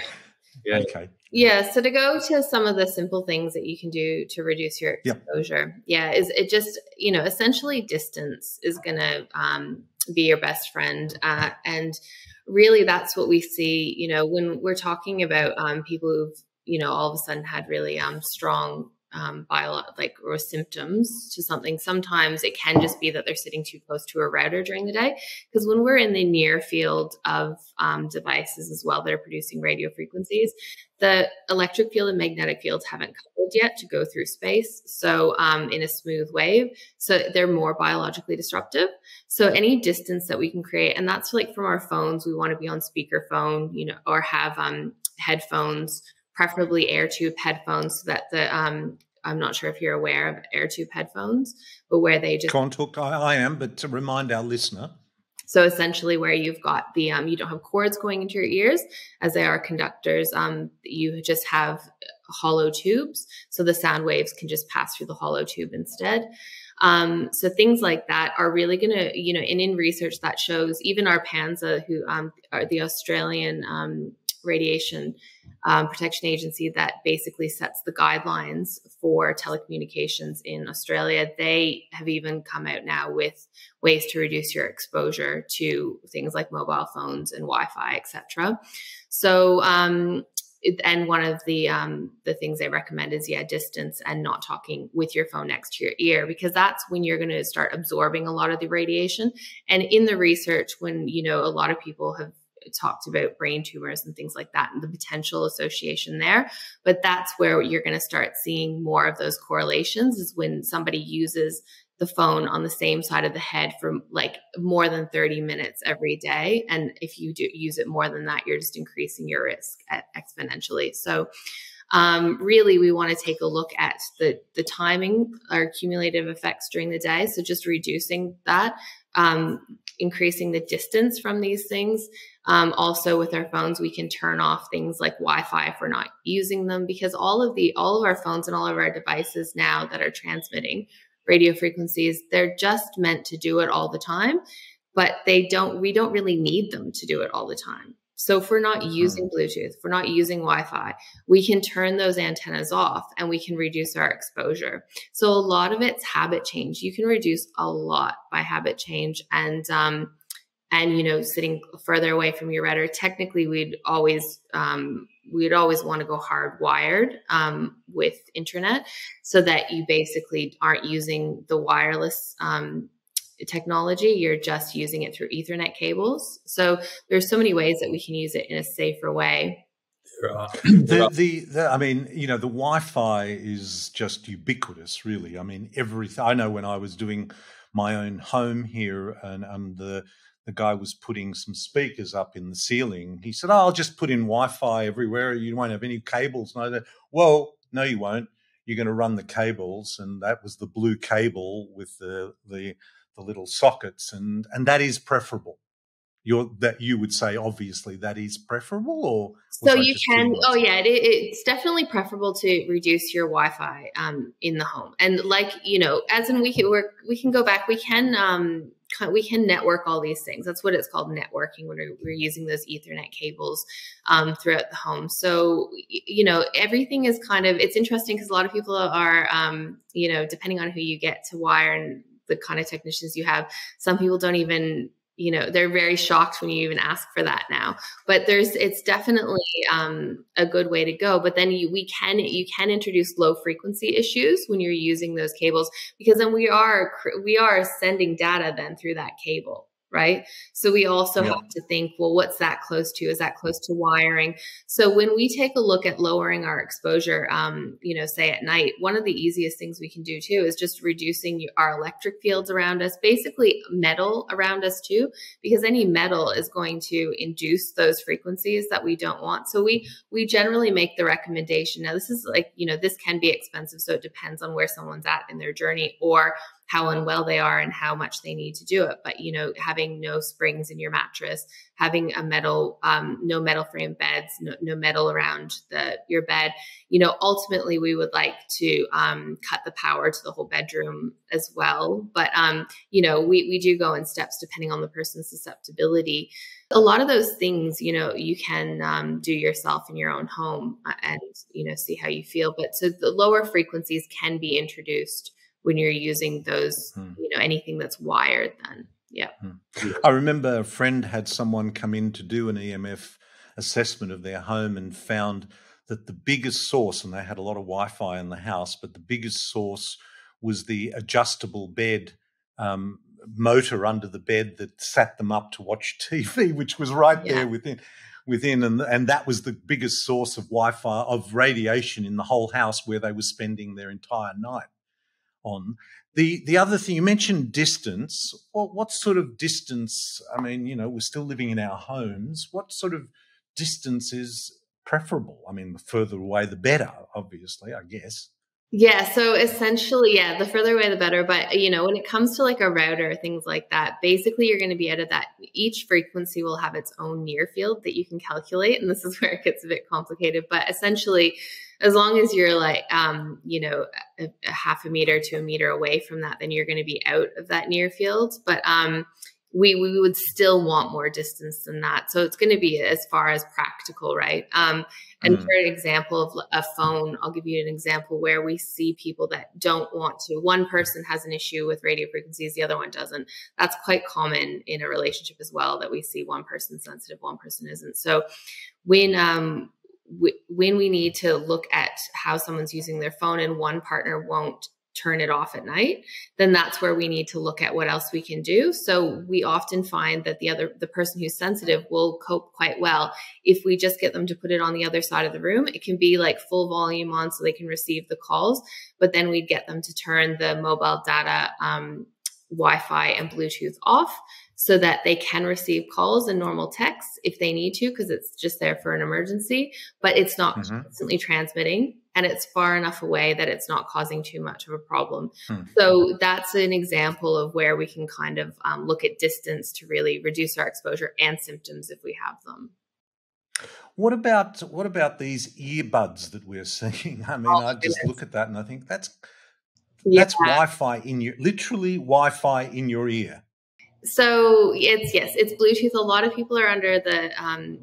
Yeah. Okay. Yeah. So to go to some of the simple things that you can do to reduce your exposure, yep. yeah, is it just you know essentially distance is going to um, be your best friend, uh, and really that's what we see. You know, when we're talking about um, people who've you know all of a sudden had really um, strong um, bio like or symptoms to something sometimes it can just be that they're sitting too close to a router during the day. Because when we're in the near field of um, devices as well that are producing radio frequencies the electric field and magnetic fields haven't coupled yet to go through space so um, in a smooth wave so they're more biologically disruptive. So any distance that we can create and that's like from our phones we want to be on speakerphone you know or have um, headphones preferably AirTube headphones so that the um, I'm not sure if you're aware of AirTube headphones, but where they just can't talk. I, I am, but to remind our listener. So essentially, where you've got the um, you don't have cords going into your ears as they are conductors. Um, you just have hollow tubes, so the sound waves can just pass through the hollow tube instead. Um, so things like that are really going to, you know, and in research that shows even ARPANSA, who um, are the Australian um, Radiation um, Protection Agency that basically sets the guidelines for telecommunications in Australia. They have even come out now with ways to reduce your exposure to things like mobile phones and Wi-Fi, etc. So um, and one of the um, the things they recommend is yeah, distance and not talking with your phone next to your ear because that's when you're going to start absorbing a lot of the radiation. And in the research, when you know a lot of people have talked about brain tumors and things like that and the potential association there, but that's where you're going to start seeing more of those correlations is when somebody uses the phone on the same side of the head for like more than 30 minutes every day. And if you do use it more than that, you're just increasing your risk exponentially. So, um, really, we want to take a look at the, the timing or cumulative effects during the day. So, just reducing that, um, increasing the distance from these things. Um, also, with our phones, we can turn off things like Wi-Fi if we're not using them, because all of the all of our phones and all of our devices now that are transmitting radio frequencies, they're just meant to do it all the time, but they don't, we don't really need them to do it all the time. So if we're not using Bluetooth, if we're not using Wi-Fi, we can turn those antennas off and we can reduce our exposure. So a lot of it's habit change. You can reduce a lot by habit change and um, and you know sitting further away from your router. Technically, we'd always um, we'd always want to go hardwired um, with internet so that you basically aren't using the wireless um, technology you're just using it through ethernet cables so there's so many ways that we can use it in a safer way the, the, the, I mean, you know, the Wi-Fi is just ubiquitous, really. I mean, everything. I know when I was doing my own home here, and, and the the guy was putting some speakers up in the ceiling. He said, oh, I'll just put in Wi Fi everywhere. You won't have any cables. And I said, Well, no, you won't. You're going to run the cables. And that was the blue cable with the, the, the little sockets. And, and that is preferable. You're, that you would say obviously that is preferable or so you can oh yeah it, it's definitely preferable to reduce your wi-fi um, in the home and like you know as in we can work we can go back we can um, we can network all these things. That's what it's called networking when we're, we're using those Ethernet cables um, throughout the home. So, you know, everything is kind of, it's interesting because a lot of people are, um, you know, depending on who you get to wire and the kind of technicians you have, some people don't even you know they're very shocked when you even ask for that now. But there's it's definitely um, a good way to go. But then you, we can you can introduce low frequency issues when you're using those cables because then we are we are sending data then through that cable right? So we also yeah. have to think, well, what's that close to? Is that close to wiring? So when we take a look at lowering our exposure, um, you know, say at night, one of the easiest things we can do too is just reducing our electric fields around us, basically metal around us too, because any metal is going to induce those frequencies that we don't want. So we we generally make the recommendation. Now this is like, you know, this can be expensive, so it depends on where someone's at in their journey or how unwell they are and how much they need to do it. But, you know, having no springs in your mattress, having a metal, um, no metal frame beds, no, no, metal around the your bed, you know, ultimately we would like to um, cut the power to the whole bedroom as well. But, um, you know, we, we do go in steps depending on the person's susceptibility. A lot of those things, you know, you can um, do yourself in your own home uh, and, you know, see how you feel. But so the lower frequencies can be introduced when you're using those, hmm. you know, anything that's wired then. Yeah. Hmm. I remember a friend had someone come in to do an EMF assessment of their home and found that the biggest source, and they had a lot of Wi Fi in the house, but the biggest source was the adjustable bed um, motor under the bed that sat them up to watch TV, which was right yeah. there within within and and that was the biggest source of wi-fi of radiation in the whole house where they were spending their entire night on. The the other thing you mentioned distance. What what sort of distance? I mean, you know, we're still living in our homes. What sort of distance is preferable? I mean, the further away, the better. Obviously, I guess. Yeah, so essentially, yeah, the further away the better. But you know, when it comes to like a router, things like that, basically you're going to be out of that. Each frequency will have its own near field that you can calculate, and this is where it gets a bit complicated. But essentially, as long as you're like, um, you know, a, a half a meter to a meter away from that, then you're going to be out of that near field. But um, we, we would still want more distance than that. So it's going to be as far as practical, right? Um, and mm. for an example of a phone, I'll give you an example where we see people that don't want to. One person has an issue with radio frequencies, the other one doesn't. That's quite common in a relationship as well that we see one person sensitive, one person isn't. So when um, when we need to look at how someone's using their phone and one partner won't turn it off at night then that's where we need to look at what else we can do. So we often find that the other the person who's sensitive will cope quite well. If we just get them to put it on the other side of the room it can be like full volume on so they can receive the calls but then we'd get them to turn the mobile data um, wi-fi and bluetooth off so that they can receive calls and normal texts if they need to because it's just there for an emergency but it's not mm-hmm. constantly transmitting and it's far enough away that it's not causing too much of a problem. Hmm. So that's an example of where we can kind of um, look at distance to really reduce our exposure and symptoms if we have them. What about what about these earbuds that we're seeing? I mean, oh, I just look at that and I think that's yeah. that's Wi-Fi in your literally Wi-Fi in your ear. So it's yes, it's Bluetooth. A lot of people are under the um,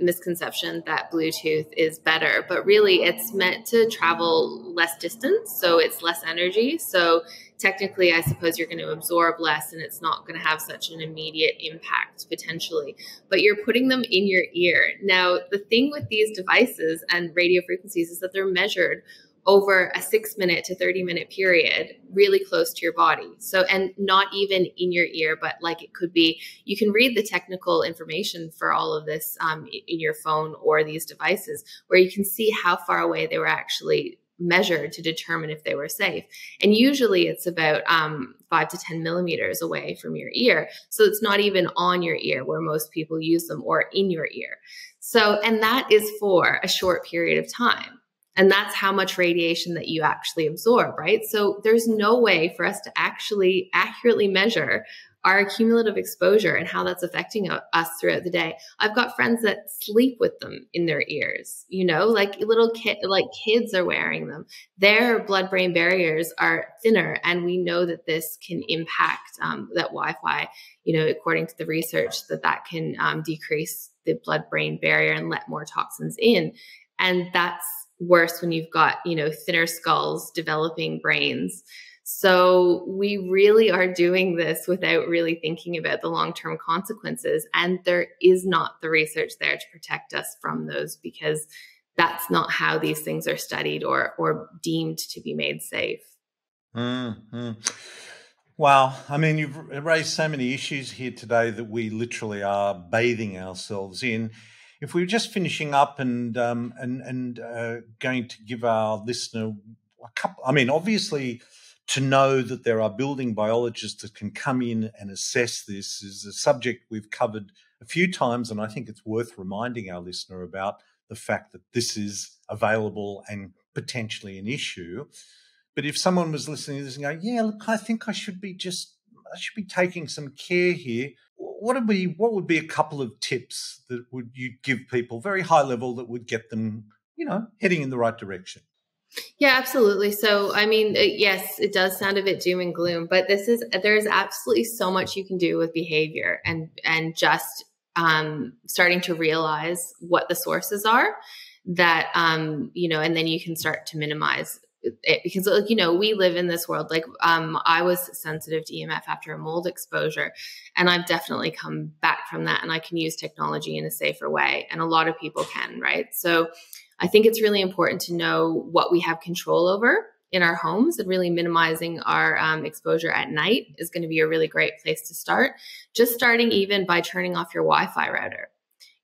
misconception that Bluetooth is better, but really it's meant to travel less distance, so it's less energy. So technically, I suppose you're going to absorb less and it's not going to have such an immediate impact potentially, but you're putting them in your ear. Now, the thing with these devices and radio frequencies is that they're measured over a six minute to 30 minute period really close to your body. So, and not even in your ear, but like it could be, you can read the technical information for all of this um, in your phone or these devices where you can see how far away they were actually measured to determine if they were safe. And usually it's about um, five to 10 millimeters away from your ear. So it's not even on your ear where most people use them or in your ear. So, and that is for a short period of time. And that's how much radiation that you actually absorb, right? So there's no way for us to actually accurately measure our cumulative exposure and how that's affecting us throughout the day. I've got friends that sleep with them in their ears, you know, like little kid, like kids are wearing them. Their blood brain barriers are thinner. And we know that this can impact um, that Wi Fi, you know, according to the research, that that can um, decrease the blood brain barrier and let more toxins in. And that's worse when you've got, you know, thinner skulls developing brains. So we really are doing this without really thinking about the long term consequences. And there is not the research there to protect us from those because that's not how these things are studied or, or deemed to be made safe. Mm-hmm. Well, I mean, you've raised so many issues here today that we literally are bathing ourselves in if we were just finishing up and um, and and uh, going to give our listener a couple, I mean, obviously, to know that there are building biologists that can come in and assess this is a subject we've covered a few times, and I think it's worth reminding our listener about the fact that this is available and potentially an issue. But if someone was listening to this and going, "Yeah, look, I think I should be just I should be taking some care here," what would be what would be a couple of tips that would you give people very high level that would get them you know heading in the right direction? Yeah absolutely. So i mean uh, yes it does sound a bit doom and gloom but this is there's absolutely so much you can do with behavior and and just um, starting to realize what the sources are that um, you know and then you can start to minimize it, because like you know we live in this world like um i was sensitive to emf after a mold exposure and i've definitely come back from that and i can use technology in a safer way and a lot of people can right? So i think it's really important to know what we have control over in our homes and really minimizing our um, exposure at night is going to be a really great place to start. Just starting even by turning off your wi-fi router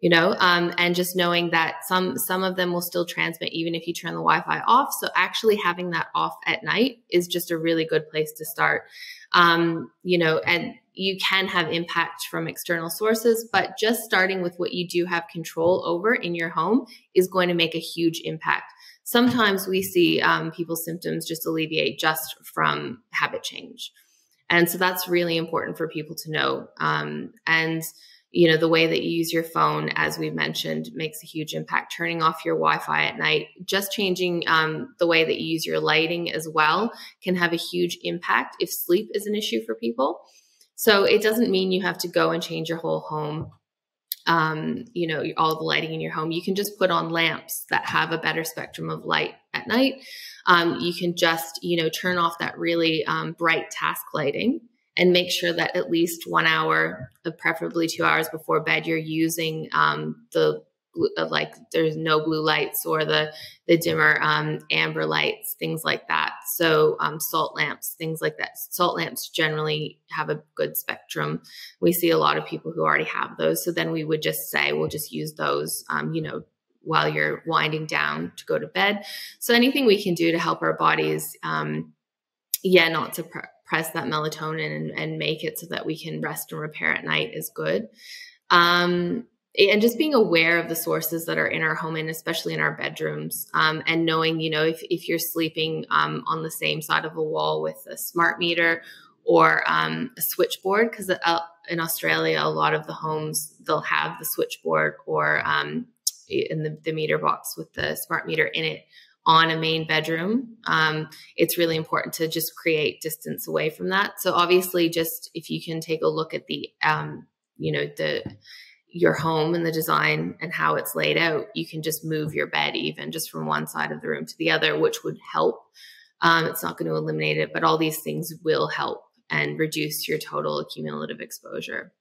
you know um, and just knowing that some some of them will still transmit even if you turn the wi-fi off. So actually having that off at night is just a really good place to start. Um, you know and you can have impact from external sources but just starting with what you do have control over in your home is going to make a huge impact. Sometimes we see um, people's symptoms just alleviate just from habit change. And so that's really important for people to know. Um, and you know the way that you use your phone as we've mentioned makes a huge impact turning off your wi-fi at night just changing um, the way that you use your lighting as well can have a huge impact if sleep is an issue for people So it doesn't mean you have to go and change your whole home. Um, you know, all the lighting in your home. You can just put on lamps that have a better spectrum of light at night. Um, you can just, you know, turn off that really um, bright task lighting and make sure that at least one hour, preferably two hours before bed, you're using um, the like there's no blue lights or the the dimmer um, amber lights, things like that. So um, salt lamps, things like that. Salt lamps generally have a good spectrum. We see a lot of people who already have those. So then we would just say we'll just use those. Um, you know, while you're winding down to go to bed. So anything we can do to help our bodies, um, yeah, not to press that melatonin and, and, make it so that we can rest and repair at night is good. Um, and just being aware of the sources that are in our home and especially in our bedrooms um, and knowing you know if, if you're sleeping um, on the same side of a wall with a smart meter or um, a switchboard because uh, in australia a lot of the homes they'll have the switchboard or um, in the, the meter box with the smart meter in it on a main bedroom, um, it's really important to just create distance away from that. So obviously, just if you can take a look at the, um, you know, the your home and the design and how it's laid out, you can just move your bed even just from one side of the room to the other, which would help. Um, it's not going to eliminate it, but all these things will help and reduce your total cumulative exposure.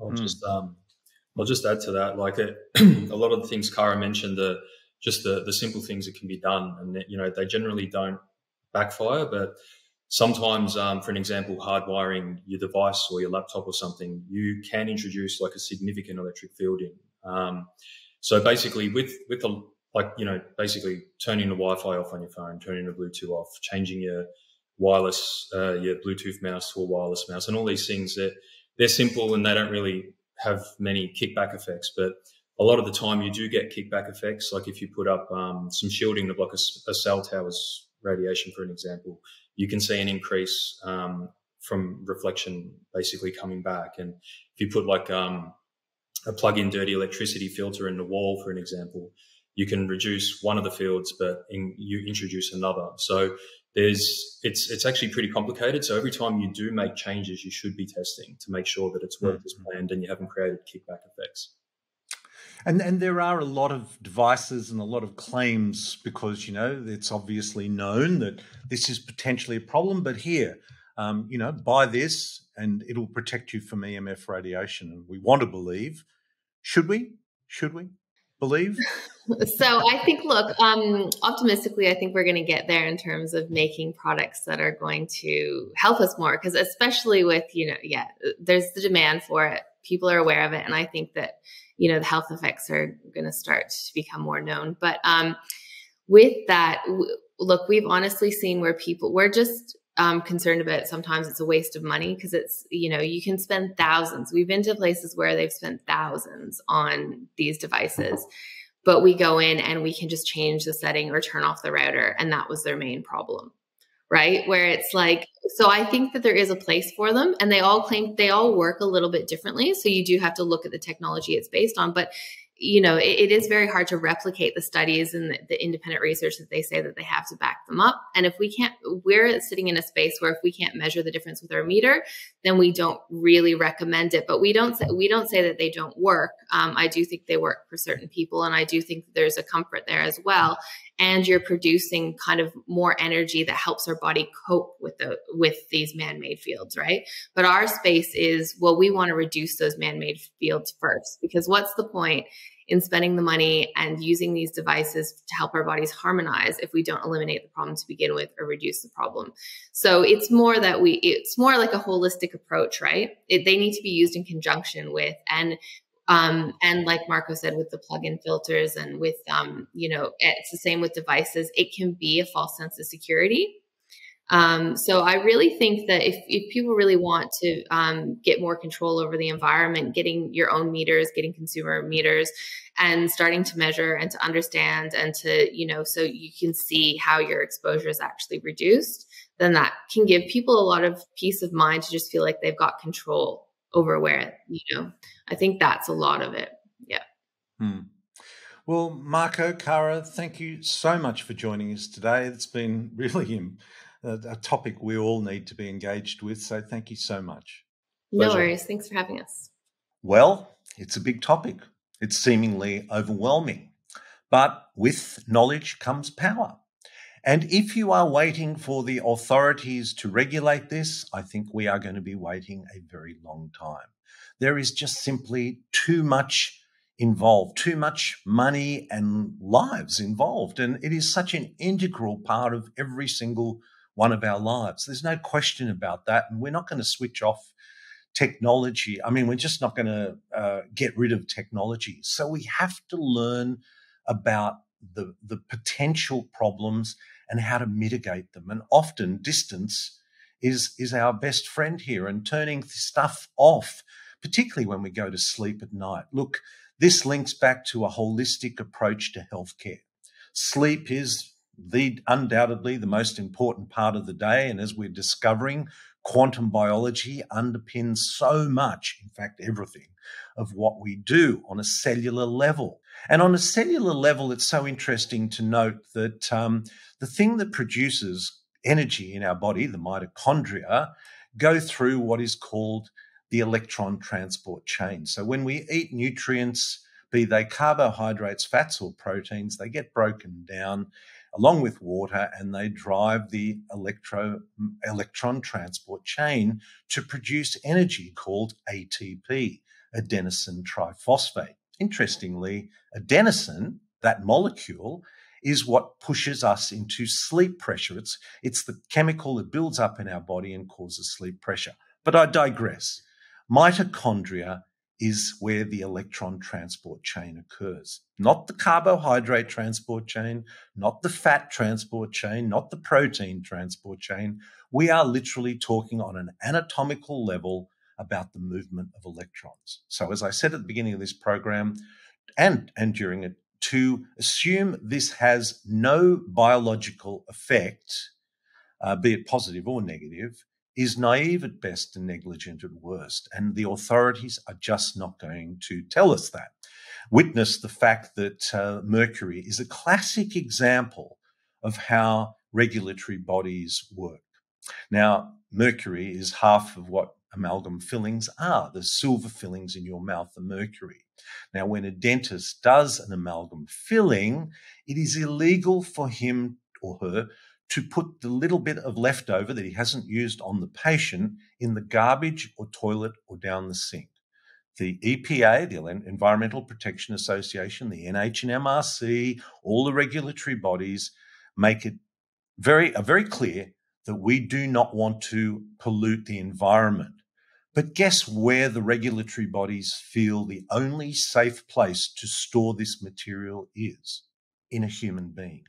I'll mm. just um, I'll just add to that, like it, a lot of the things Kara mentioned, the just the, the simple things that can be done. And, you know, they generally don't backfire, but sometimes, um, for an example, hardwiring your device or your laptop or something, you can introduce like a significant electric field in. Um, so basically with, with the, like, you know, basically turning the Wi-Fi off on your phone, turning the Bluetooth off, changing your wireless, uh, your Bluetooth mouse to a wireless mouse and all these things that they're simple and they don't really have many kickback effects, but a lot of the time you do get kickback effects. Like if you put up um, some shielding to block a, a, cell tower's radiation, for an example, you can see an increase um, from reflection basically coming back. And if you put like um, a plug-in dirty electricity filter in the wall, for an example, you can reduce one of the fields, but in, you introduce another. So there's it's it's actually pretty complicated. So every time you do make changes, you should be testing to make sure that it's worked mm-hmm. as planned and you haven't created kickback effects. And and there are a lot of devices and a lot of claims because you know it's obviously known that this is potentially a problem. But here, um, you know, buy this and it'll protect you from EMF radiation. And we want to believe. Should we? Should we believe? so I think, look, um, optimistically, I think we're going to get there in terms of making products that are going to help us more. Because especially with you know, yeah, there's the demand for it. People are aware of it, and I think that you know the health effects are going to start to become more known. But um, with that w- look we've honestly seen where people we're just um, concerned about sometimes. It's a waste of money because it's you know you can spend thousands. We've been to places where they've spent thousands on these devices but we go in and we can just change the setting or turn off the router and that was their main problem right? Where it's like, so I think that there is a place for them and they all claim they all work a little bit differently. So you do have to look at the technology it's based on. But you know, it, it is very hard to replicate the studies and the, the, independent research that they say that they have to back them up. And if we can't, we're sitting in a space where if we can't measure the difference with our meter, then we don't really recommend it. But we don't say we don't say that they don't work. Um, I do think they work for certain people, and I do think there's a comfort there as well. And you're producing kind of more energy that helps our body cope with the with these man-made fields, right? But our space is well, we want to reduce those man-made fields first because what's the point? in spending the money and using these devices to help our bodies harmonize if we don't eliminate the problem to begin with or reduce the problem. So it's more that we, it's more like a holistic approach, right? It, they need to be used in conjunction with, and um, and like Marco said, with the plug-in filters and with, um, you know, it's the same with devices. It can be a false sense of security um, so I really think that if, if people really want to um, get more control over the environment, getting your own meters, getting consumer meters, and starting to measure and to understand and to, you know, so you can see how your exposure is actually reduced, then that can give people a lot of peace of mind to just feel like they've got control over where, you know, I think that's a lot of it. Yeah. Hmm. Well, Marco, Kara, thank you so much for joining us today. It's been really a, a topic we all need to be engaged with. So thank you so much. No worries. Thanks for having us. Well, it's a big topic. It's seemingly overwhelming. But with knowledge comes power. And if you are waiting for the authorities to regulate this, I think we are going to be waiting a very long time. There is just simply too much involved, too much money and lives involved. And it is such an integral part of every single one of our lives. There's no question about that. And we're not going to switch off technology. I mean, we're just not going to uh, get rid of technology. So we have to learn about the, the potential problems and how to mitigate them. And often distance is, is our best friend here and turning stuff off, particularly when we go to sleep at night. Look, this links back to a holistic approach to healthcare. Sleep is the undoubtedly the most important part of the day. And as we're discovering, quantum biology underpins so much, fact, everything of what we do on a cellular level. And on a cellular level, it's so interesting to note that um, the thing that produces energy in our body, the mitochondria, go through what is called the electron transport chain. So when we eat nutrients, be they carbohydrates, fats, or proteins, they get broken down along with water and they drive the electro, electron transport chain to produce energy called ATP, adenosine triphosphate. Interestingly, adenosine, that molecule, is what pushes us into sleep pressure. It's, it's the chemical that builds up in our body and causes sleep pressure. But I digress. Mitochondria is where the electron transport chain occurs. Not the carbohydrate transport chain, not the fat transport chain, not the protein transport chain. We are literally talking on an anatomical level about the movement of electrons. So, as I said at the beginning of this program and, and during it, to assume this has no biological effect, uh, be it positive or negative, is naive at best and negligent at worst. And the authorities are just not going to tell us that. Witness the fact that uh, mercury is a classic example of how regulatory bodies work. Now, mercury is half of what amalgam fillings are. The silver fillings in your mouth are mercury. Now, when a dentist does an amalgam filling, it is illegal for him or her to put the little bit of leftover that he hasn't used on the patient in the garbage or toilet or down the sink. The EPA, the Environmental Protection Association, the NHMRC, all the regulatory bodies make it very, very clear that we do not want to pollute the environment. But guess where the regulatory bodies feel the only safe place to store this material is? In a human being.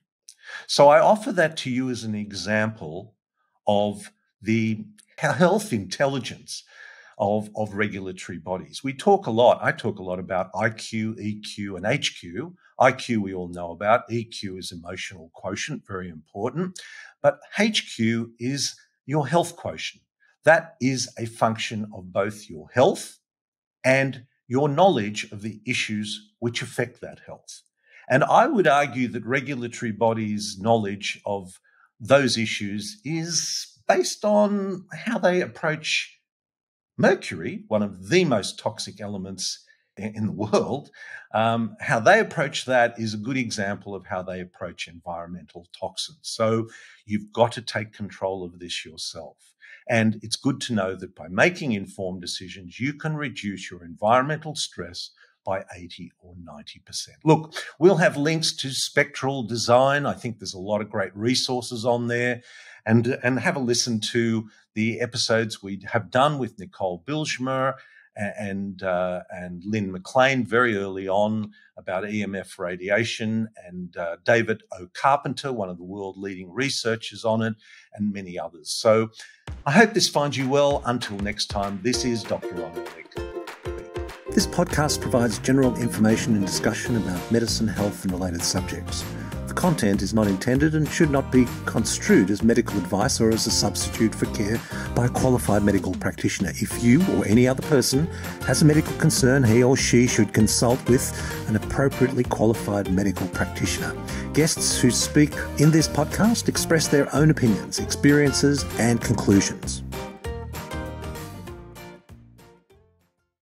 So I offer that to you as an example of the health intelligence of, of regulatory bodies. We talk a lot, I talk a lot about IQ, EQ, and HQ. IQ we all know about, EQ is emotional quotient, very important. But HQ is your health quotient. That is a function of both your health and your knowledge of the issues which affect that health. And I would argue that regulatory bodies' knowledge of those issues is based on how they approach mercury, one of the most toxic elements in the world. Um, how they approach that is a good example of how they approach environmental toxins. So you've got to take control of this yourself. And it's good to know that by making informed decisions, you can reduce your environmental stress by 80 or 90%. Look, we'll have links to spectral design. I think there's a lot of great resources on there. And, and have a listen to the episodes we have done with Nicole Bijlsma and uh, and Lynn McLean very early on about EMF radiation, and uh, David O. Carpenter, one of the world leading researchers on it, and many others. So I hope this finds you well. Until next time, this is Dr. Ron Ehrlich. This podcast provides general information and discussion about medicine, health, and related subjects. The content is not intended and should not be construed as medical advice or as a substitute for care by a qualified medical practitioner. If you or any other person has a medical concern, he or she should consult with an appropriately qualified medical practitioner. Guests who speak in this podcast express their own opinions, experiences, and conclusions.